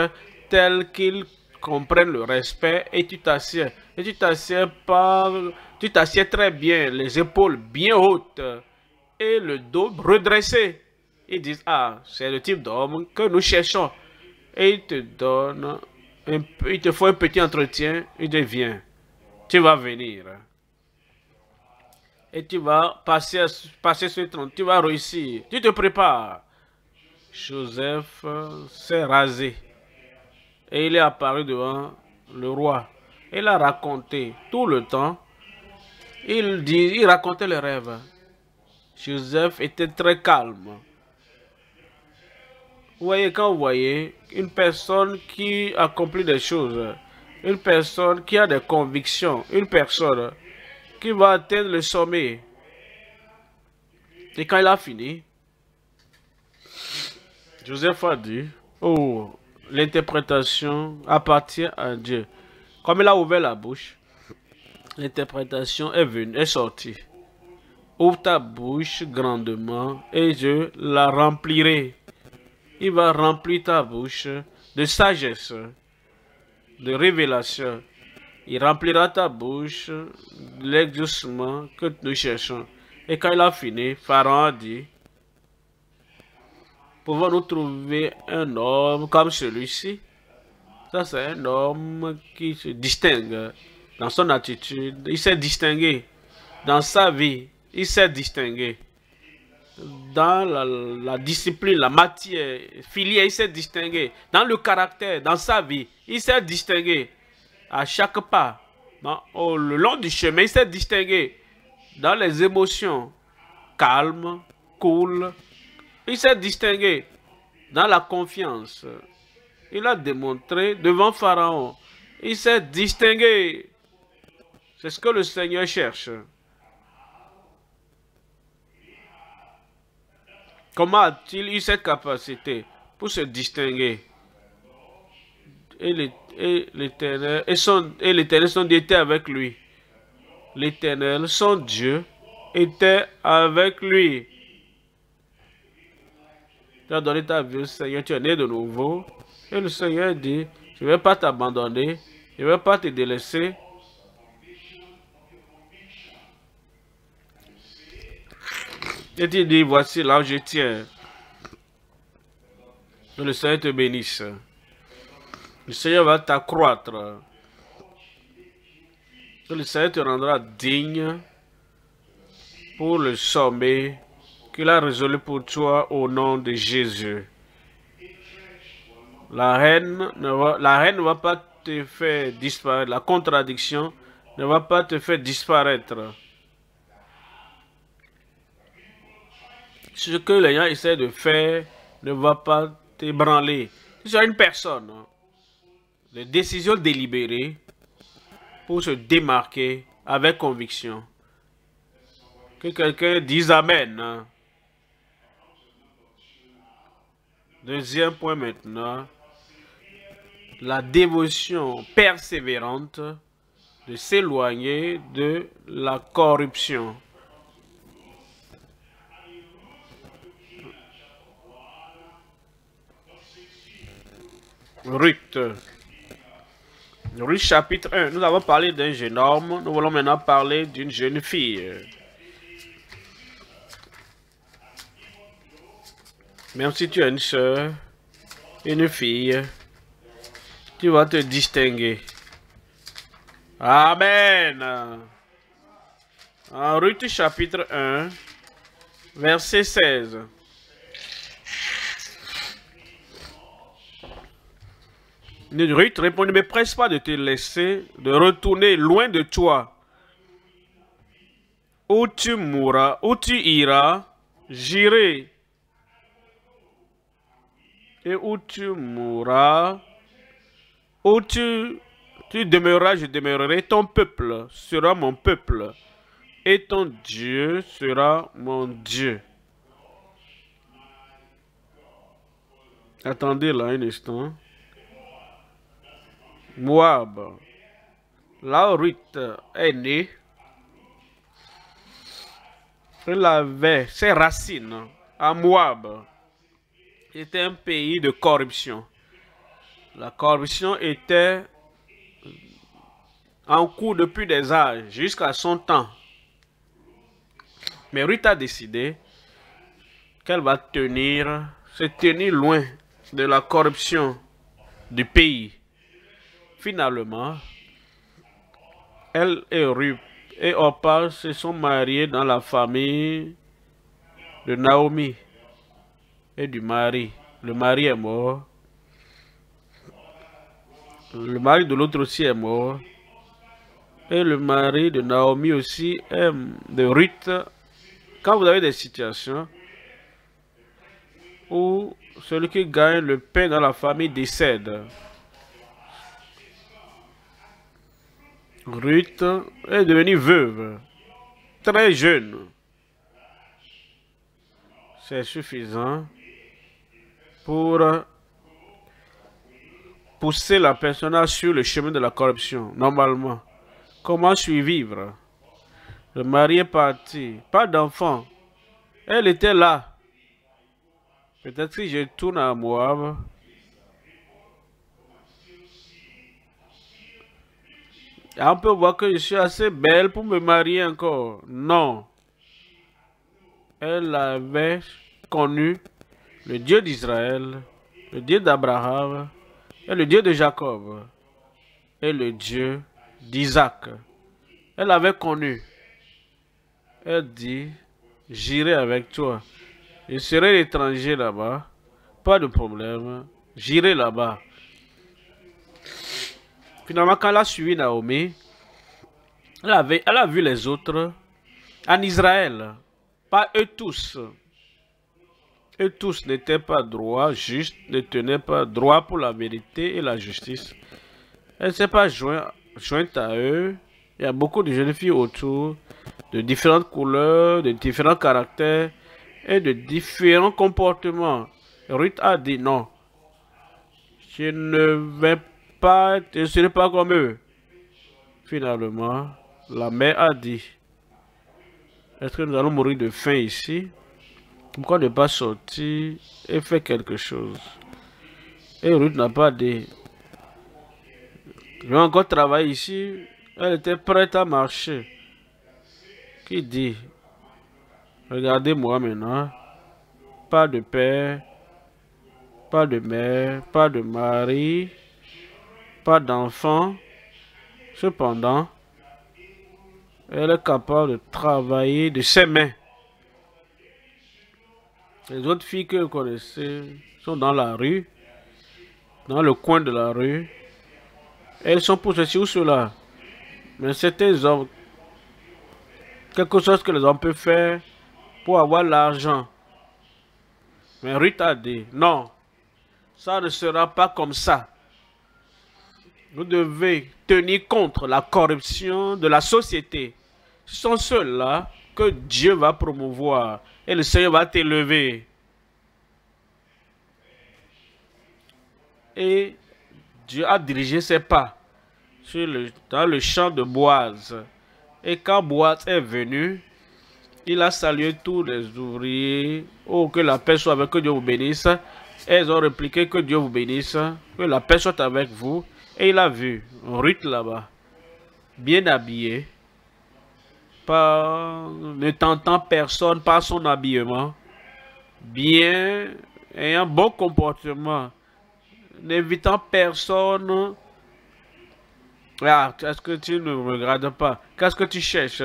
tels qu'ils comprennent le respect et tu t'assieds. Et tu t'assieds pas, tu t'assieds très bien, les épaules bien hautes et le dos redressé. Ils disent, ah, c'est le type d'homme que nous cherchons. Et ils te donnent, un, ils te font un petit entretien, ils disent, viens, tu vas venir et tu vas passer, passer ce temps, tu vas réussir, tu te prépares. Joseph s'est rasé et il est apparu devant le roi. Il a raconté tout le temps. Il, dit, il racontait les rêves. Joseph était très calme. Vous voyez, quand vous voyez une personne qui accomplit des choses, une personne qui a des convictions, une personne qui va atteindre le sommet. Et quand il a fini, Joseph a dit, oh, l'interprétation appartient à Dieu. Comme il a ouvert la bouche, l'interprétation est venue, est sortie. Ouvre ta bouche grandement et je la remplirai. Il va remplir ta bouche de sagesse, de révélation, il remplira ta bouche l'exaucement que nous cherchons. Et quand il a fini, Pharaon a dit, pouvons-nous trouver un homme comme celui-ci? Ça, c'est un homme qui se distingue dans son attitude. Il s'est distingué dans sa vie. Il s'est distingué dans la, discipline, la matière filière, il s'est distingué. Dans le caractère, dans sa vie, il s'est distingué à chaque pas, le long du chemin, il s'est distingué dans les émotions, calme, cool. Il s'est distingué dans la confiance. Il a démontré devant Pharaon. Il s'est distingué. C'est ce que le Seigneur cherche. Comment a-t-il eu cette capacité pour se distinguer? Et l'Éternel son, son était avec lui. L'Éternel, son Dieu, était avec lui. Tu as donné ta vie au Seigneur, tu es né de nouveau. Et le Seigneur dit, je ne vais pas t'abandonner, je ne vais pas te délaisser. Et tu dis, voici là où je tiens. Que le Seigneur te bénisse. Le Seigneur va t'accroître. Le Seigneur te rendra digne pour le sommet qu'il a résolu pour toi au nom de Jésus. La reine ne va, pas te faire disparaître. La contradiction ne va pas te faire disparaître. Ce que les gens essaient de faire ne va pas t'ébranler. Tu es une personne les décisions délibérées pour se démarquer avec conviction. Que quelqu'un dise Amen. Deuxième point maintenant, la dévotion persévérante de s'éloigner de la corruption. Ruth Ruth chapitre 1, nous avons parlé d'un jeune homme, nous voulons maintenant parler d'une jeune fille. Même si tu es une soeur, une fille, tu vas te distinguer. Amen. En Ruth chapitre 1, verset 16. Ruth répondit, ne me presse pas de te laisser, de retourner loin de toi. Où tu mourras, où tu iras, j'irai. Et où tu mourras, où tu, demeureras, je demeurerai. Ton peuple sera mon peuple. Et ton Dieu sera mon Dieu. Attendez là un instant. Moab. Là où est né, elle avait ses racines à Moab. C'était un pays de corruption. La corruption était en cours depuis des âges, jusqu'à son temps. Mais Ruth a décidé qu'elle va tenir, se tenir loin de la corruption du pays. Finalement, elle et Ruth et Opa se sont mariés dans la famille de Naomi et du mari. Le mari est mort. Le mari de l'autre aussi est mort. Et le mari de Naomi aussi est de Ruth. Quand vous avez des situations où celui qui gagne le pain dans la famille décède, Ruth est devenue veuve, très jeune. C'est suffisant pour pousser la personne sur le chemin de la corruption, normalement. Comment survivre? Le mari est parti, pas d'enfant. Elle était là. Peut-être que je tourne à Moab. On peut voir que je suis assez belle pour me marier encore. Non. Elle avait connu le Dieu d'Israël, le Dieu d'Abraham, et le Dieu de Jacob, et le Dieu d'Isaac. Elle avait connu. Elle dit, j'irai avec toi. Je serai étranger là-bas. Pas de problème. J'irai là-bas. Finalement, quand elle a suivi Naomi, elle, avait, elle a vu les autres en Israël. Pas eux tous. Eux tous n'étaient pas droits, justes, ne tenaient pas droit pour la vérité et la justice. Elle ne s'est pas jointe, à eux. Il y a beaucoup de jeunes filles autour, de différentes couleurs, de différents caractères et de différents comportements. Ruth a dit non. Je ne vais pas, je ne serai pas comme eux. Finalement, la mère a dit, est-ce que nous allons mourir de faim ici? Pourquoi ne pas sortir et faire quelque chose? Et Ruth n'a pas dit. Je vais encore travailler ici. Elle était prête à marcher. Qui dit? Regardez-moi maintenant. Pas de père, pas de mère, pas de mari, pas d'enfant. Cependant, elle est capable de travailler de ses mains. Les autres filles que vous connaissez sont dans la rue, dans le coin de la rue. Elles sont pour ceci ou cela. Mais certains hommes, quelque chose que les hommes peuvent faire pour avoir l'argent. Mais Ruth non, ça ne sera pas comme ça. Vous devez tenir contre la corruption de la société. Ce sont ceux-là que Dieu va promouvoir et le Seigneur va t'élever. Et Dieu a dirigé ses pas dans le champ de Boaz. Et quand Boaz est venu, il a salué tous les ouvriers. Oh, que la paix soit avec, que Dieu vous bénisse. Elles ont répliqué que Dieu vous bénisse, que la paix soit avec vous. Et il a vu Ruth là-bas, bien habillée, ne tentant personne par son habillement, bien, ayant bon comportement, n'invitant personne. Ah, est-ce que tu ne me regardes pas? Qu'est-ce que tu cherches?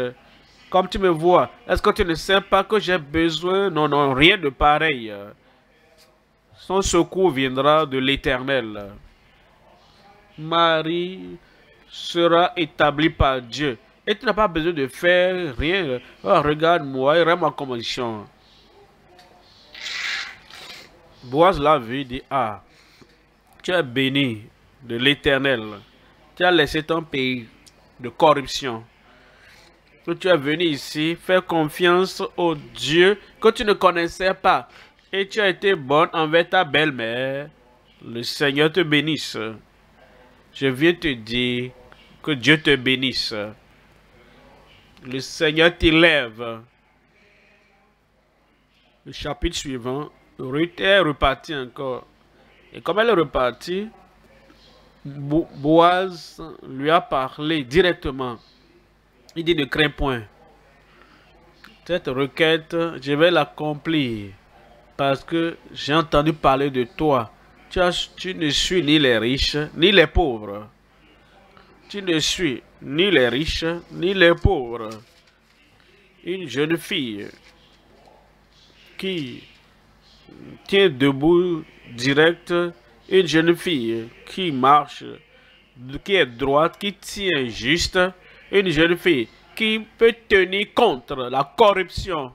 Comme tu me vois, est-ce que tu ne sais pas que j'ai besoin? Non, non, rien de pareil. Son secours viendra de l'Éternel. Marie sera établie par Dieu. Et tu n'as pas besoin de faire rien. Oh, Regarde-moi et ma condition. Boaz l'a vu dit, ah, tu es béni de l'Éternel. Tu as laissé ton pays de corruption. Que tu es venu ici faire confiance au Dieu que tu ne connaissais pas. Et tu as été bonne envers ta belle-mère. Le Seigneur te bénisse. Je viens te dire que Dieu te bénisse. Le Seigneur t'élève. Le chapitre suivant, Ruth est repartie encore. Et comme elle est repartie, Boaz lui a parlé directement. Il dit ne crains point. Cette requête, je vais l'accomplir parce que j'ai entendu parler de toi. Tu, tu ne suis ni les riches ni les pauvres. Tu ne suis ni les riches, ni les pauvres. Une jeune fille qui tient debout direct, une jeune fille qui marche, qui est droite, qui tient juste, une jeune fille qui peut tenir contre la corruption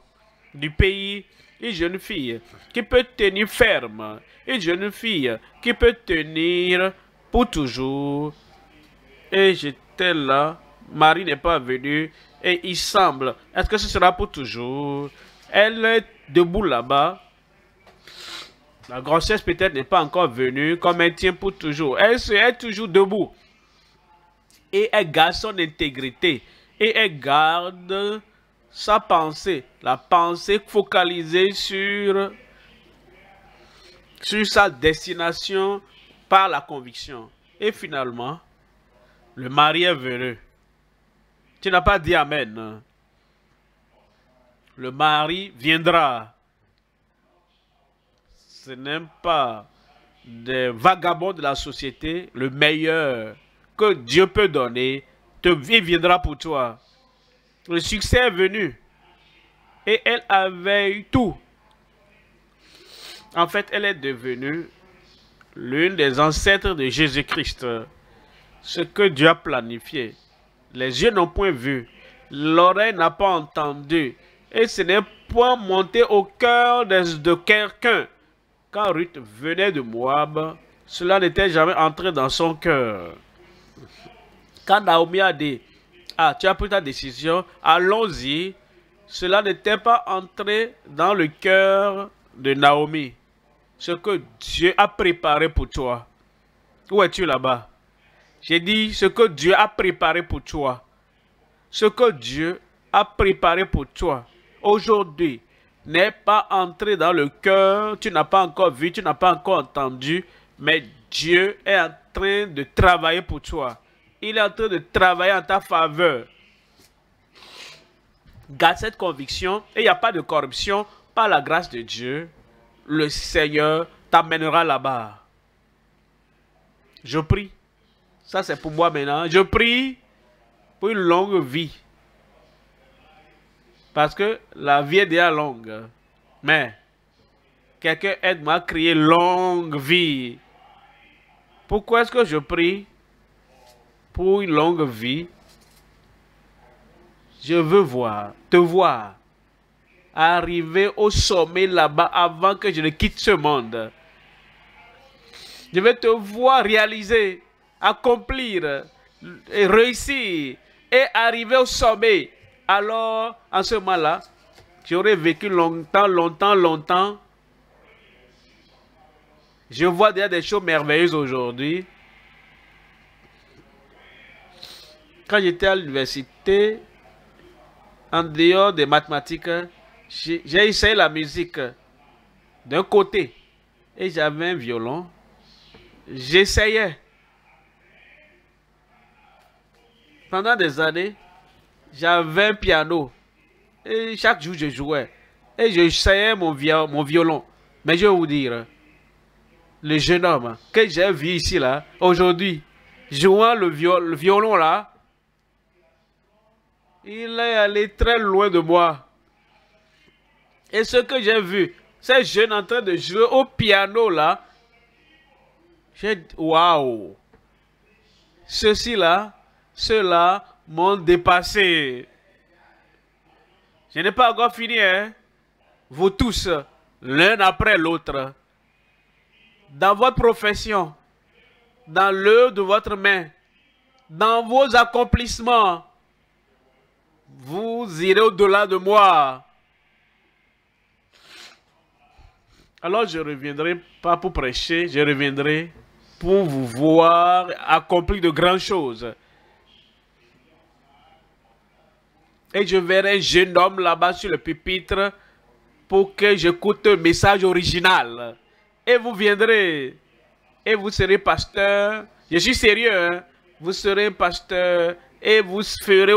du pays, une jeune fille qui peut tenir ferme, une jeune fille qui peut tenir pour toujours. Et j'étais là, Marie n'est pas venue, et il semble, est-ce que ce sera pour toujours? Elle est debout là-bas. La grossesse peut-être n'est pas encore venue, comme elle tient pour toujours. Elle est toujours debout. Et elle garde son intégrité. Et elle garde sa pensée. La pensée focalisée sur, sur sa destination par la conviction. Et finalement, le mari est venu. Tu n'as pas dit Amen. Le mari viendra. Ce n'est pas des vagabonds de la société. Le meilleur que Dieu peut donner te viendra pour toi. Le succès est venu. Et elle avait eu tout. En fait, elle est devenue l'une des ancêtres de Jésus-Christ. Ce que Dieu a planifié. Les yeux n'ont point vu, l'oreille n'a pas entendu, et ce n'est point monté au cœur de, quelqu'un. Quand Ruth venait de Moab, cela n'était jamais entré dans son cœur. Quand Naomi a dit, ah, tu as pris ta décision, allons-y, cela n'était pas entré dans le cœur de Naomi. Ce que Dieu a préparé pour toi. Où es-tu là-bas? J'ai dit ce que Dieu a préparé pour toi. Ce que Dieu a préparé pour toi aujourd'hui n'est pas entré dans le cœur, tu n'as pas encore vu, tu n'as pas encore entendu, mais Dieu est en train de travailler pour toi. Il est en train de travailler en ta faveur. Garde cette conviction et il n'y a pas de corruption. Par la grâce de Dieu, le Seigneur t'amènera là-bas. Je prie ça, c'est pour moi maintenant. Je prie pour une longue vie. Parce que la vie est déjà longue. Mais, quelqu'un aide-moi à créer longue vie. Pourquoi est-ce que je prie pour une longue vie? Je veux voir, te voir, arriver au sommet là-bas avant que je ne quitte ce monde. Je vais te voir réaliser accomplir réussir et arriver au sommet, alors en ce moment-là, j'aurais vécu longtemps, longtemps, longtemps. Je vois déjà des choses merveilleuses aujourd'hui. Quand j'étais à l'université, en dehors des mathématiques, j'ai essayé la musique d'un côté et j'avais un violon. J'essayais. Pendant des années, j'avais un piano. Et chaque jour, je jouais. Et je mon, mon violon. Mais je vais vous dire, le jeune homme que j'ai vu ici, là, aujourd'hui, jouant le, violon, là, il est allé très loin de moi. Et ce que j'ai vu, ces jeunes en train de jouer au piano là, j'ai dit, waouh, ceux-ci-là, ceux-là m'ont dépassé. Je n'ai pas encore fini, hein. Vous tous, l'un après l'autre, dans votre profession, dans l'œuvre de votre main, dans vos accomplissements, vous irez au-delà de moi. Alors je reviendrai pas pour prêcher, je reviendrai pour vous voir accomplir de grandes choses. Et je verrai un jeune homme là-bas sur le pupitre pour que j'écoute un message original. Et vous viendrez et vous serez pasteur. Je suis sérieux, hein? vous serez pasteur et vous ferez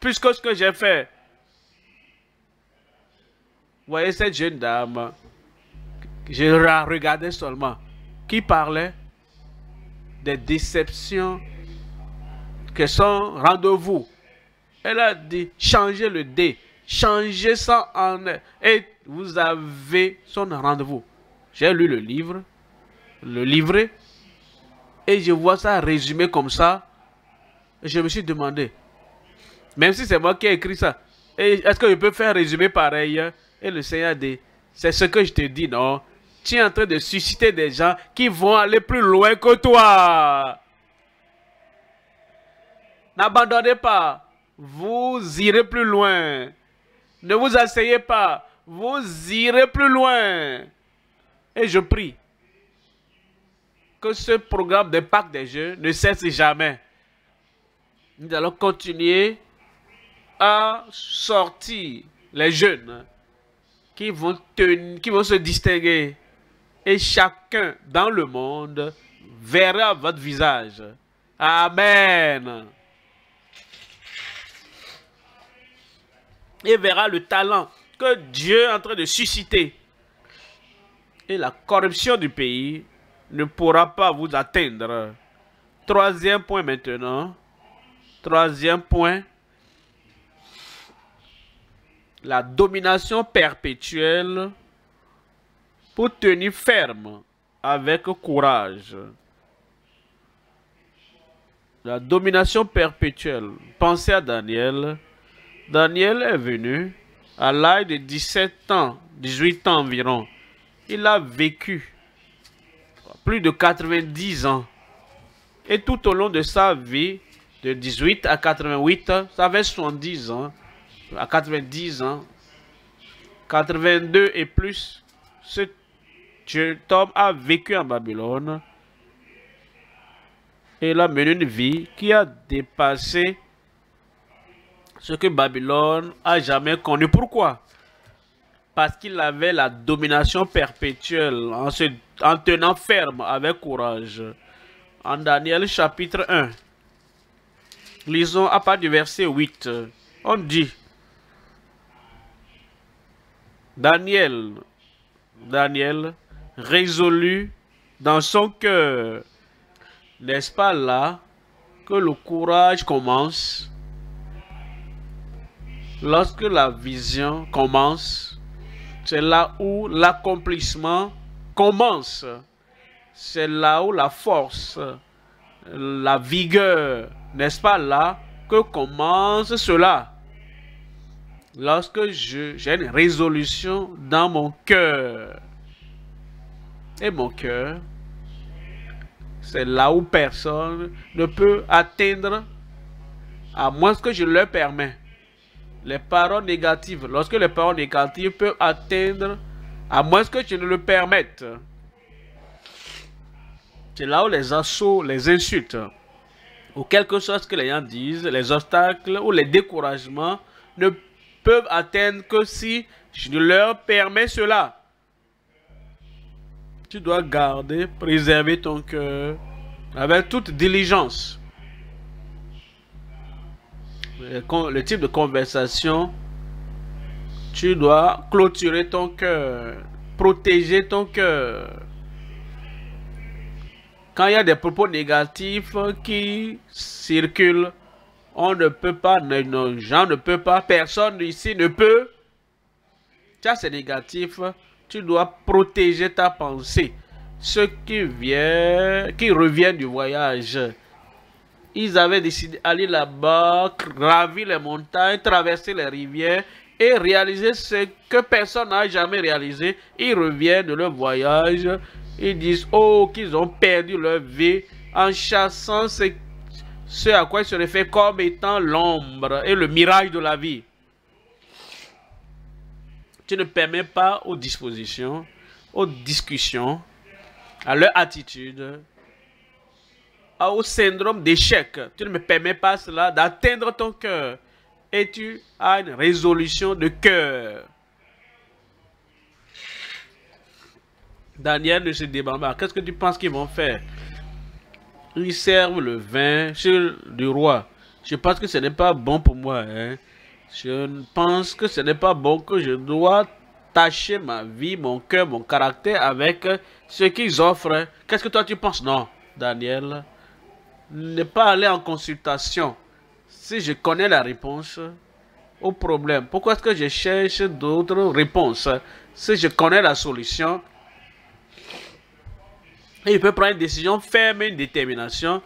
plus que ce que j'ai fait. Vous voyez cette jeune dame, je la regardais seulement, qui parlait? Des déceptions que sont rendez-vous. Elle a dit, changez le dé, changez ça en... Et vous avez son rendez-vous. J'ai lu le livre, le livret, et je vois ça résumé comme ça. Je me suis demandé, même si c'est moi qui ai écrit ça, est-ce que je peux faire un résumé pareil Et le Seigneur dit, c'est ce que je te dis, non? Tu es en train de susciter des gens qui vont aller plus loin que toi. N'abandonnez pas. Vous irez plus loin. Ne vous asseyez pas. Vous irez plus loin. Et je prie que ce programme de Pâques des Jeux ne cesse jamais. Nous allons continuer à sortir les jeunes qui vont, qui vont se distinguer. Et chacun dans le monde verra votre visage. Amen. Et verra le talent que Dieu est en train de susciter. Et la corruption du pays ne pourra pas vous atteindre. Troisième point maintenant. Troisième point. La domination perpétuelle pour tenir ferme avec courage. La domination perpétuelle. Pensez à Daniel. Daniel est venu à l'âge de 17 ans, 18 ans environ. Il a vécu plus de 90 ans. Et tout au long de sa vie, de 18 à 88, ça avait 70 ans, à 90 ans, 82 et plus, ce jeune homme a vécu en Babylone. Et il a mené une vie qui a dépassé ce que Babylone a jamais connu. Pourquoi? Parce qu'il avait la domination perpétuelle en se en tenant ferme avec courage. En Daniel chapitre 1, lisons à part du verset 8, on dit, Daniel, Daniel, résolu dans son cœur, n'est-ce pas là que le courage commence? Lorsque la vision commence, c'est là où l'accomplissement commence. C'est là où la force, la vigueur, n'est-ce pas là que commence cela. Lorsque j'ai une résolution dans mon cœur. Et mon cœur, c'est là où personne ne peut atteindre, à moins que je le permets. Les paroles négatives, lorsque les paroles négatives peuvent atteindre à moins que tu ne le permettes. C'est là où les assauts, les insultes, ou quelque chose que les gens disent, les obstacles ou les découragements ne peuvent atteindre que si je leur permets cela. Tu dois garder, préserver ton cœur avec toute diligence. Le type de conversation tu dois clôturer ton cœur, protéger ton cœur. Quand il y a des propos négatifs qui circulent, On ne peut pas, nos gens ne peut pas, personne ici ne peut. Ça, c'est négatif. Tu dois protéger ta pensée. Ce qui vient, qui revient du voyage, ils avaient décidé d'aller là-bas, gravir les montagnes, traverser les rivières et réaliser ce que personne n'a jamais réalisé. Ils reviennent de leur voyage, ils disent oh qu'ils ont perdu leur vie en chassant ce, à quoi ils se réfèrent comme étant l'ombre et le mirage de la vie. Tu ne permets pas aux dispositions, aux discussions, à leur attitude, au syndrome d'échec. Tu ne me permets pas cela d'atteindre ton cœur. Et tu as une résolution de cœur? Daniel ne se pas. Qu'est-ce que tu penses qu'ils vont faire? Ils servent le vin chez le roi. Je pense que ce n'est pas bon pour moi. Hein. Je pense que ce n'est pas bon que je dois tâcher ma vie, mon cœur, mon caractère avec ce qu'ils offrent. Qu'est-ce que toi tu penses? Non, Daniel ne pas aller en consultation si je connais la réponse au problème. Pourquoi est-ce que je cherche d'autres réponses? Si je connais la solution et je peux prendre une décision ferme, une détermination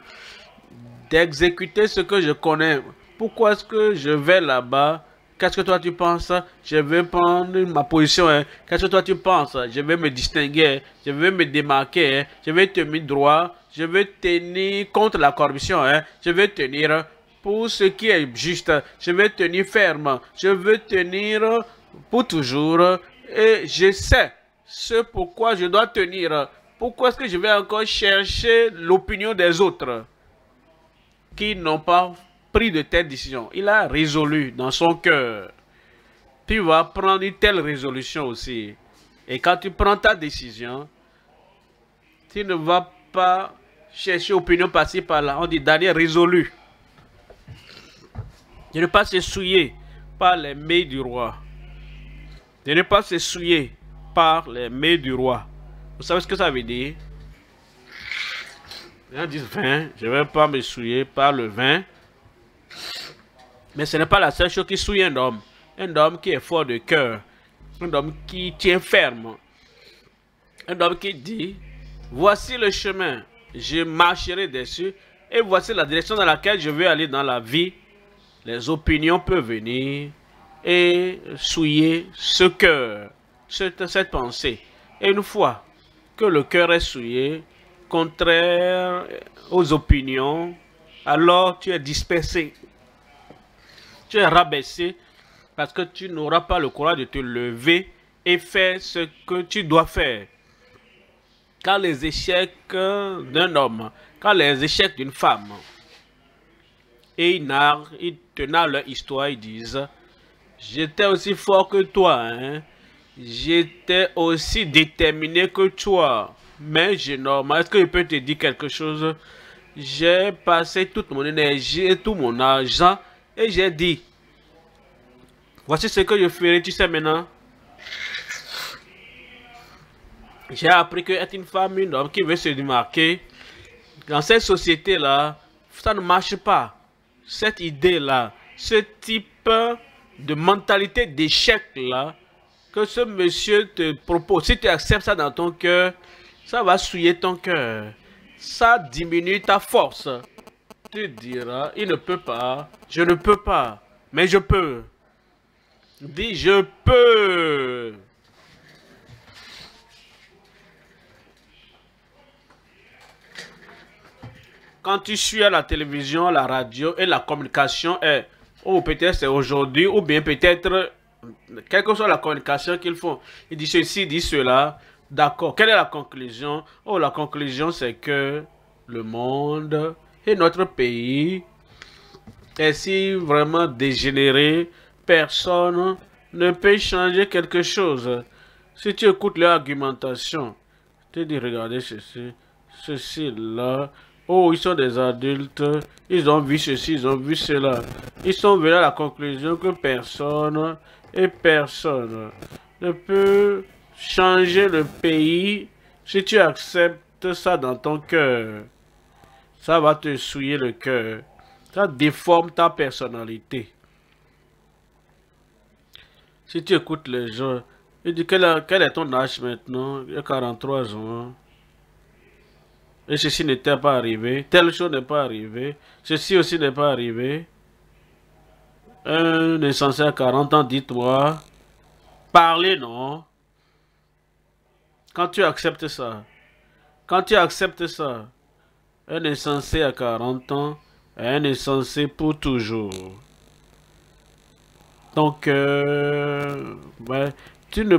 d'exécuter ce que je connais. Pourquoi est-ce que je vais là-bas Qu'est-ce que toi tu penses? Je vais prendre ma position. Hein. Qu'est-ce que toi tu penses? Je vais me distinguer. Je vais me démarquer. Hein. Je vais tenir droit. Je vais tenir contre la corruption. Hein. Je vais tenir pour ce qui est juste. Je vais tenir ferme. Je vais tenir pour toujours. Et je sais ce pourquoi je dois tenir. Pourquoi est-ce que je vais encore chercher l'opinion des autres qui n'ont pas pris de telles décisions. Il a résolu dans son cœur. Tu vas prendre une telle résolution aussi. Et quand tu prends ta décision, tu ne vas pas chercher opinion passée par là. On dit Daniel résolu. De ne pas se souiller par les mains du roi. De ne pas se souiller par les mains du roi. Vous savez ce que ça veut dire? Les disent vin, je ne vais pas me souiller par le vin. Mais ce n'est pas la seule chose qui souille un homme. Un homme qui est fort de cœur. Un homme qui tient ferme. Un homme qui dit, voici le chemin, je marcherai dessus. Et voici la direction dans laquelle je veux aller dans la vie. Les opinions peuvent venir et souiller ce cœur, cette, cette pensée. Et une fois que le cœur est souillé, contraire aux opinions, alors tu es dispersé tu rabaissé parce que tu n'auras pas le courage de te lever et faire ce que tu dois faire. Car les échecs d'un homme, car les échecs d'une femme, et ils, ils te narrent leur histoire, ils disent, j'étais aussi fort que toi, hein? j'étais aussi déterminé que toi, mais je normal, est-ce que je peux te dire quelque chose? J'ai passé toute mon énergie et tout mon argent et j'ai dit, voici ce que je ferai, tu sais maintenant. J'ai appris que être une femme, une homme qui veut se démarquer, dans cette société-là, ça ne marche pas. Cette idée-là, ce type de mentalité d'échec-là, que ce monsieur te propose, si tu acceptes ça dans ton cœur, ça va souiller ton cœur. Ça diminue ta force tu diras, il ne peut pas, je ne peux pas, mais je peux. Dis, je peux. Quand tu suis à la télévision, la radio et la communication est, ou peut-être c'est aujourd'hui, ou bien peut-être, quelle que soit la communication qu'ils font, ils disent ceci, disent cela, d'accord. Quelle est la conclusion? Oh, la conclusion c'est que le monde et notre pays est si vraiment dégénéré, personne ne peut changer quelque chose. Si tu écoutes leur argumentation, tu dis regardez ceci, ceci là, oh ils sont des adultes, ils ont vu ceci, ils ont vu cela. Ils sont venus à la conclusion que personne et personne ne peut changer le pays si tu acceptes ça dans ton cœur ça va te souiller le cœur. Ça déforme ta personnalité. Si tu écoutes les gens, il dit quel, est ton âge maintenant? Il a 43 ans. Et ceci n'était pas arrivé. Telle chose n'est pas arrivée. Ceci aussi n'est pas arrivé. Un insensé à 40 ans, dis-toi. Parler, non. Quand tu acceptes ça, quand tu acceptes ça, un insensé à 40 ans, un insensé pour toujours. Donc, euh, tu ne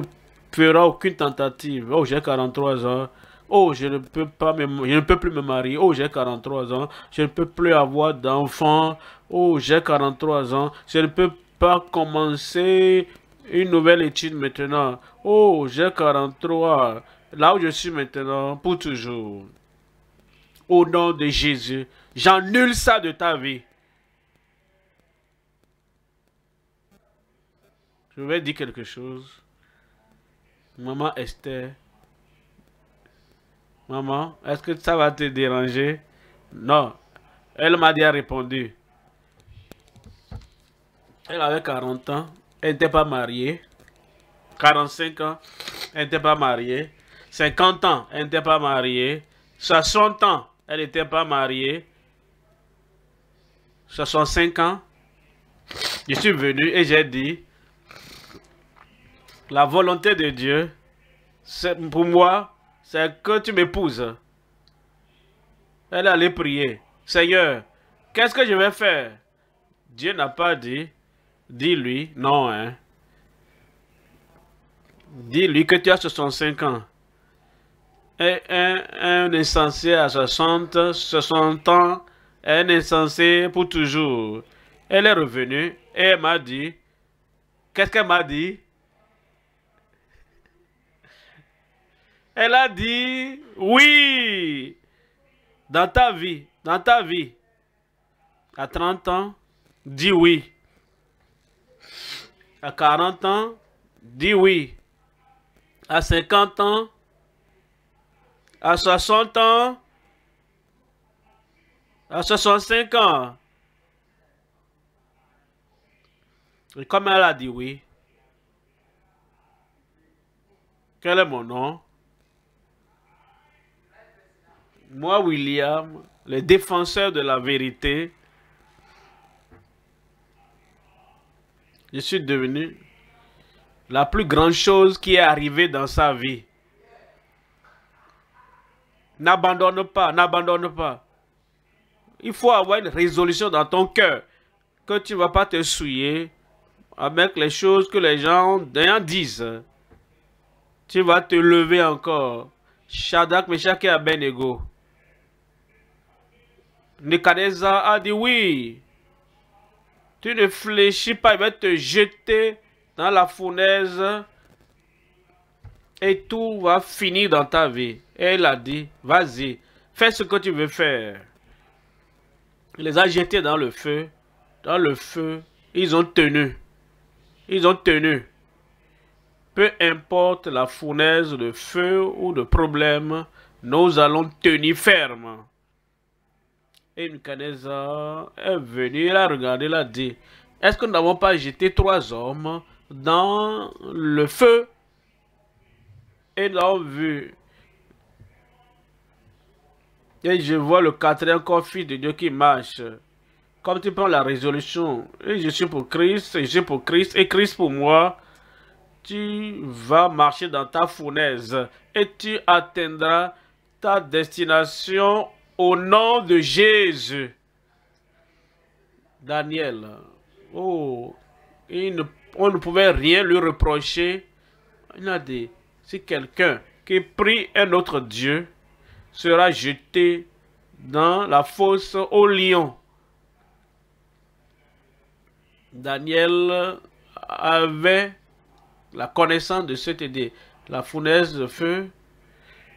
feras aucune tentative. Oh, j'ai 43 ans. Oh, je ne peux pas me, je ne peux plus me marier. Oh, j'ai 43 ans. Je ne peux plus avoir d'enfants. Oh, j'ai 43 ans. Je ne peux pas commencer une nouvelle étude maintenant. Oh, j'ai 43. Là où je suis maintenant, pour toujours. Au nom de Jésus, j'annule ça de ta vie. Je vais dire quelque chose. Maman Esther. Maman, est-ce que ça va te déranger? Non. Elle m'a déjà répondu. Elle avait 40 ans. Elle n'était pas mariée. 45 ans. Elle n'était pas mariée. 50 ans. Elle n'était pas mariée. 60 ans. Elle n'était pas mariée. 65 ans. Je suis venu et j'ai dit, la volonté de Dieu, pour moi, c'est que tu m'épouses. Elle allait prier. Seigneur, qu'est-ce que je vais faire? Dieu n'a pas dit, dis-lui, non, hein. Dis-lui que tu as 65 ans. Un, un à 60, 60 ans, un insensé pour toujours. Elle est revenue et m'a dit, qu'est-ce qu'elle m'a dit? Elle a dit oui. Dans ta vie, dans ta vie, à 30 ans, dis oui. À 40 ans, dis oui. À 50 ans, à 60 ans, à 65 ans. Et comme elle a dit oui, quel est mon nom? moi, William, le défenseur de la vérité, je suis devenu la plus grande chose qui est arrivée dans sa vie. N'abandonne pas, n'abandonne pas. Il faut avoir une résolution dans ton cœur que tu ne vas pas te souiller avec les choses que les gens disent. Tu vas te lever encore. Shadak, Meshach et Abednego. Nebuchadnezzar a dit oui. Tu ne fléchis pas, il va te jeter dans la fournaise et tout va finir dans ta vie. Et elle a dit, vas-y, fais ce que tu veux faire. Il les a jetés dans le feu. Dans le feu, ils ont tenu. Ils ont tenu. Peu importe la fournaise de feu ou de problème, nous allons tenir ferme. Et Nebuchadnezzar est venu, il a regardé, il a dit, est-ce que nous n'avons pas jeté trois hommes dans le feu? Et avons vu. Et je vois le quatrième fils de Dieu qui marche. Comme tu prends la résolution, et je suis pour Christ, et je suis pour Christ, et Christ pour moi, tu vas marcher dans ta fournaise et tu atteindras ta destination au nom de Jésus. Daniel, oh, on ne pouvait rien lui reprocher. Il a dit, si quelqu'un qui prie un autre Dieu sera jeté dans la fosse au lion. Daniel avait la connaissance de cette idée. La fournaise de feu,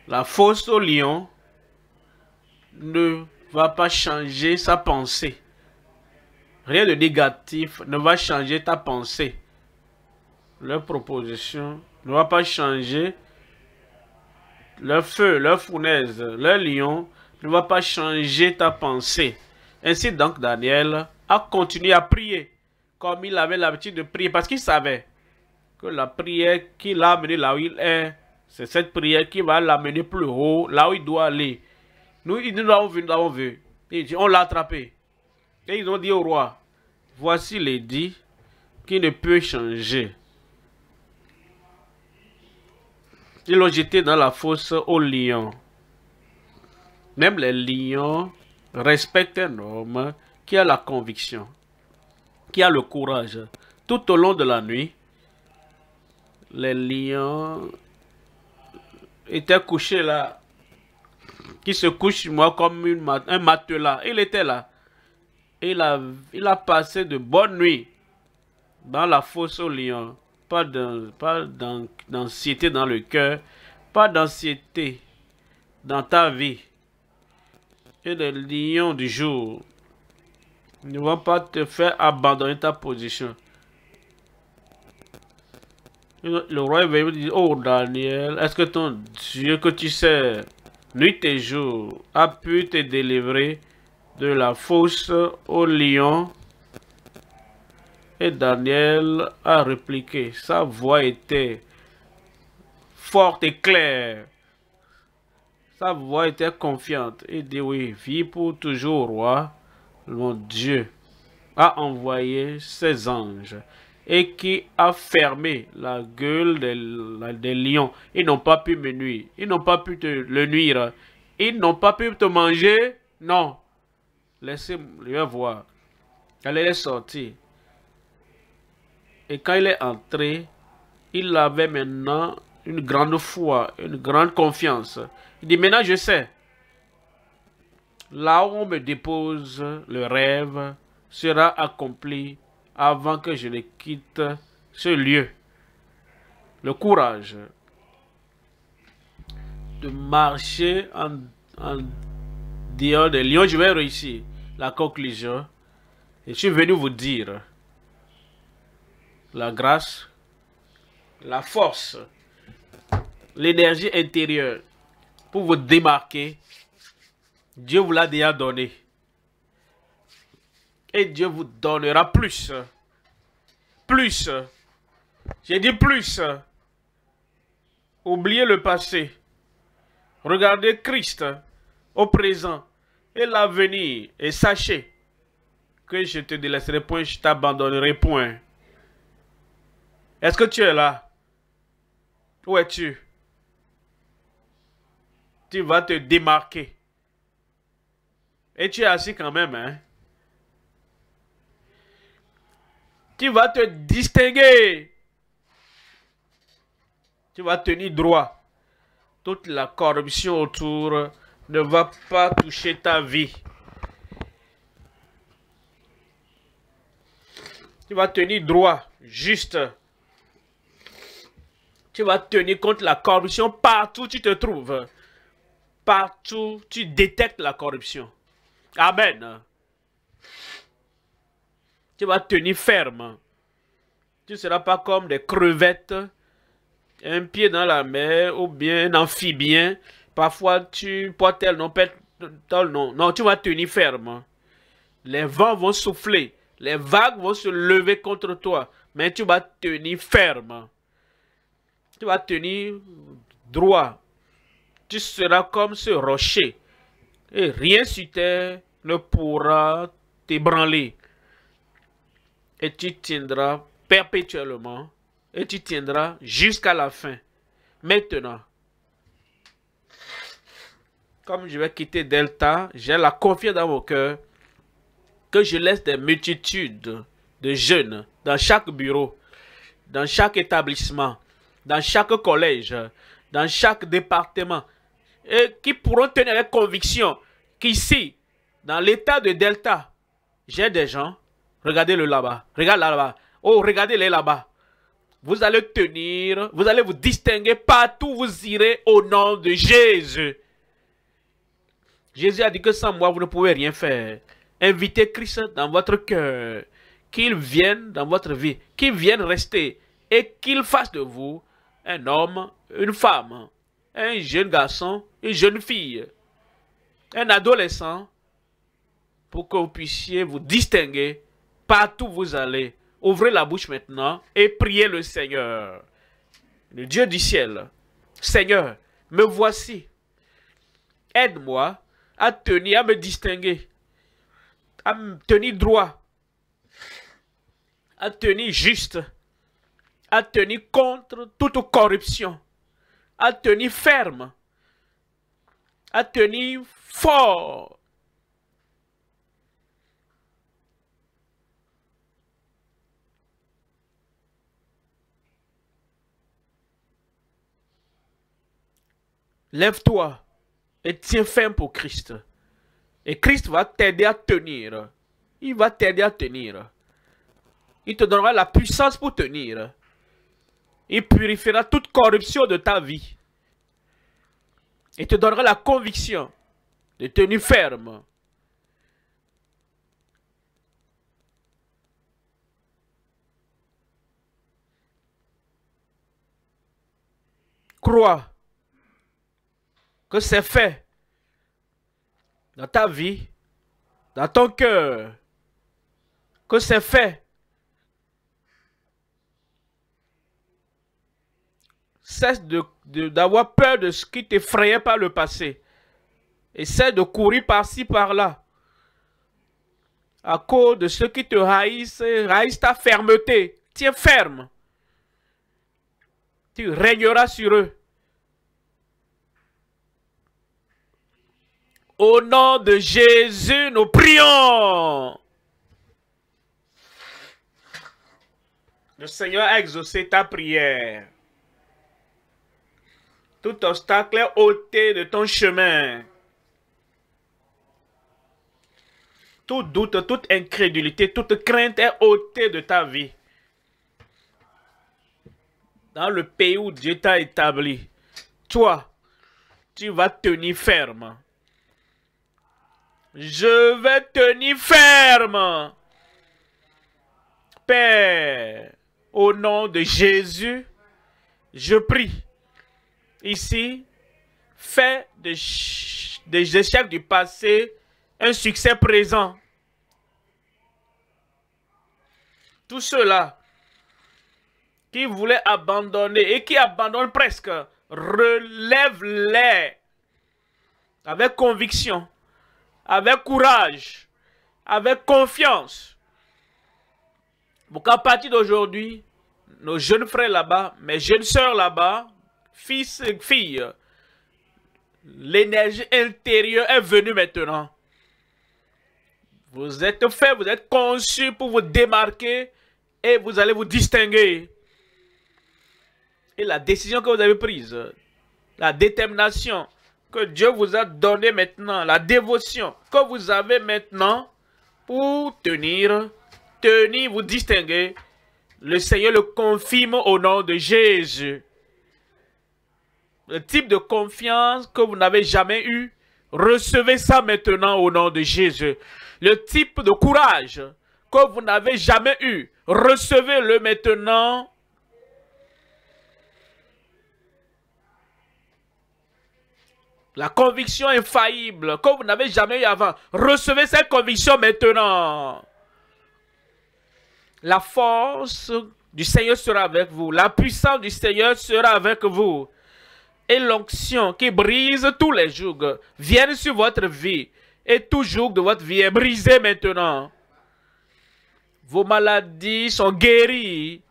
la fosse au lion, ne va pas changer sa pensée. Rien de négatif ne va changer ta pensée. Leur proposition ne va pas changer. Le feu, leur fournaise, leur lion ne va pas changer ta pensée. Ainsi donc, Daniel a continué à prier comme il avait l'habitude de prier parce qu'il savait que la prière qui l'a amené là où il est, c'est cette prière qui va l'amener plus haut, là où il doit aller. Nous, nous l'avons vu, nous l'avons vu. on l'a attrapé. Et ils ont dit au roi, voici l'édit qui ne peut changer. Ils l'ont jeté dans la fosse aux lions. Même les lions respectent un homme qui a la conviction, qui a le courage. Tout au long de la nuit, les lions étaient couchés là, qui se couchent moi comme un matelas. Il était là. Il a, il a passé de bonnes nuits dans la fosse aux lions. Pas d'anxiété dans le cœur, pas d'anxiété dans ta vie. Et les lions du jour ne vont pas te faire abandonner ta position. Le roi va dire, oh Daniel, est-ce que ton Dieu que tu sais, nuit et jour, a pu te délivrer de la fosse au lion Et Daniel a répliqué, sa voix était forte et claire. Sa voix était confiante. Il dit, oui, vie pour toujours, roi. Mon Dieu a envoyé ses anges et qui a fermé la gueule des, lions. Ils n'ont pas pu me nuire. Ils n'ont pas pu te le nuire. Ils n'ont pas pu te manger? Non. Laissez-le voir. Elle est sortie. Et quand il est entré, il avait maintenant une grande foi, une grande confiance. Il dit, maintenant je sais. Là où on me dépose le rêve sera accompli avant que je ne quitte ce lieu. Le courage de marcher en, en dehors des lions, je vais réussir. La conclusion. Je suis venu vous dire la grâce, la force, l'énergie intérieure pour vous démarquer. Dieu vous l'a déjà donné. Et Dieu vous donnera plus. Plus. J'ai dit plus. Oubliez le passé. Regardez Christ au présent et l'avenir. Et sachez que je te délaisserai point, je t'abandonnerai point. Est-ce que tu es là? Où es-tu? Tu vas te démarquer. Et tu es assis quand même, hein? Tu vas te distinguer. Tu vas tenir droit. Toute la corruption autour ne va pas toucher ta vie. Tu vas tenir droit, juste. Tu vas tenir contre la corruption partout où tu te trouves. Partout tu détectes la corruption. Amen tu vas tenir ferme. Tu ne seras pas comme des crevettes, un pied dans la mer ou bien un amphibien. Parfois, tu portes tel nom, tel nom. Non, tu vas tenir ferme. Les vents vont souffler, les vagues vont se lever contre toi, mais tu vas tenir ferme. Tu vas tenir droit. Tu seras comme ce rocher. Et rien sur terre ne pourra t'ébranler et tu tiendras perpétuellement et tu tiendras jusqu'à la fin. Maintenant, comme je vais quitter Delta, j'ai la confiance dans mon cœur que je laisse des multitudes de jeunes dans chaque bureau, dans chaque établissement, dans chaque collège, dans chaque département, et qui pourront tenir avec conviction qu'ici, dans l'état de Delta, j'ai des gens Regardez-le là-bas. Regarde là-bas. Oh, regardez-les là-bas. Vous allez tenir, vous allez vous distinguer partout vous irez au nom de Jésus. Jésus a dit que sans moi, vous ne pouvez rien faire. Invitez Christ dans votre cœur. Qu'il vienne dans votre vie. Qu'il vienne rester. Et qu'il fasse de vous un homme, une femme, un jeune garçon, une jeune fille, un adolescent, pour que vous puissiez vous distinguer partout où vous allez. Ouvrez la bouche maintenant et priez le Seigneur, le Dieu du ciel. Seigneur, me voici. Aide-moi à tenir, à me distinguer, à me tenir droit, à tenir juste, à tenir contre toute corruption, à tenir ferme, à tenir fort. Lève-toi et tiens ferme pour Christ. Et Christ va t'aider à tenir. Il va t'aider à tenir. Il te donnera la puissance pour tenir. Il purifiera toute corruption de ta vie. Il te donnera la conviction de tenir ferme. Crois que c'est fait dans ta vie, dans ton cœur, que c'est fait. Cesse d'avoir peur de ce qui t'effrayait par le passé. Essaie de courir par-ci, par-là. À cause de ceux qui te haïssent, haïssent ta fermeté. Tiens ferme. Tu régneras sur eux. Au nom de Jésus, nous prions. Le Seigneur a exaucé ta prière. Tout obstacle est ôté de ton chemin. Tout doute, toute incrédulité, toute crainte est ôtée de ta vie. Dans le pays où Dieu t'a établi, toi, tu vas tenir ferme. Je vais tenir ferme. Père, au nom de Jésus, je prie. Ici, fais des, échecs du passé un succès présent. Tous ceux-là qui voulaient abandonner et qui abandonnent presque, relève-les avec conviction avec courage, avec confiance. Pour qu'à partir d'aujourd'hui, nos jeunes frères là-bas, mes jeunes sœurs là-bas, fils et filles, l'énergie intérieure est venue maintenant. Vous êtes fait, vous êtes conçus pour vous démarquer et vous allez vous distinguer. Et la décision que vous avez prise, la détermination, que Dieu vous a donné maintenant, la dévotion que vous avez maintenant pour tenir, tenir, vous distinguer, le Seigneur le confirme au nom de Jésus. Le type de confiance que vous n'avez jamais eu, recevez ça maintenant au nom de Jésus. Le type de courage que vous n'avez jamais eu, recevez-le maintenant La conviction infaillible que vous n'avez jamais eu avant. Recevez cette conviction maintenant. La force du Seigneur sera avec vous. La puissance du Seigneur sera avec vous. Et l'onction qui brise tous les jours viennent sur votre vie. Et tout joug de votre vie est brisé maintenant. Vos maladies sont guéries.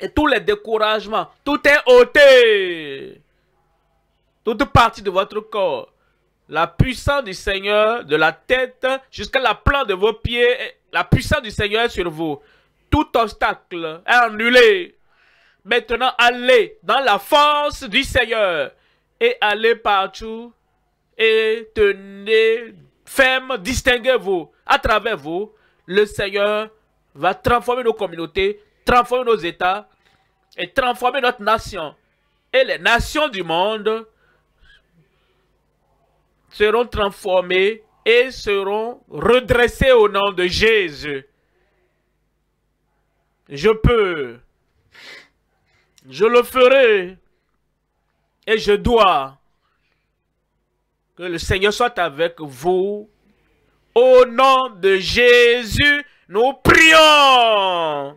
Et tous les découragements, tout est ôté toute partie de votre corps. La puissance du Seigneur, de la tête jusqu'à la plante de vos pieds, la puissance du Seigneur sur vous. Tout obstacle est annulé. Maintenant, allez dans la force du Seigneur et allez partout et tenez ferme, distinguez-vous. À travers vous, le Seigneur va transformer nos communautés, transformer nos États et transformer notre nation. Et les nations du monde seront transformés et seront redressés au nom de Jésus. Je peux. Je le ferai. Et je dois. Que le Seigneur soit avec vous Au nom de Jésus, nous prions.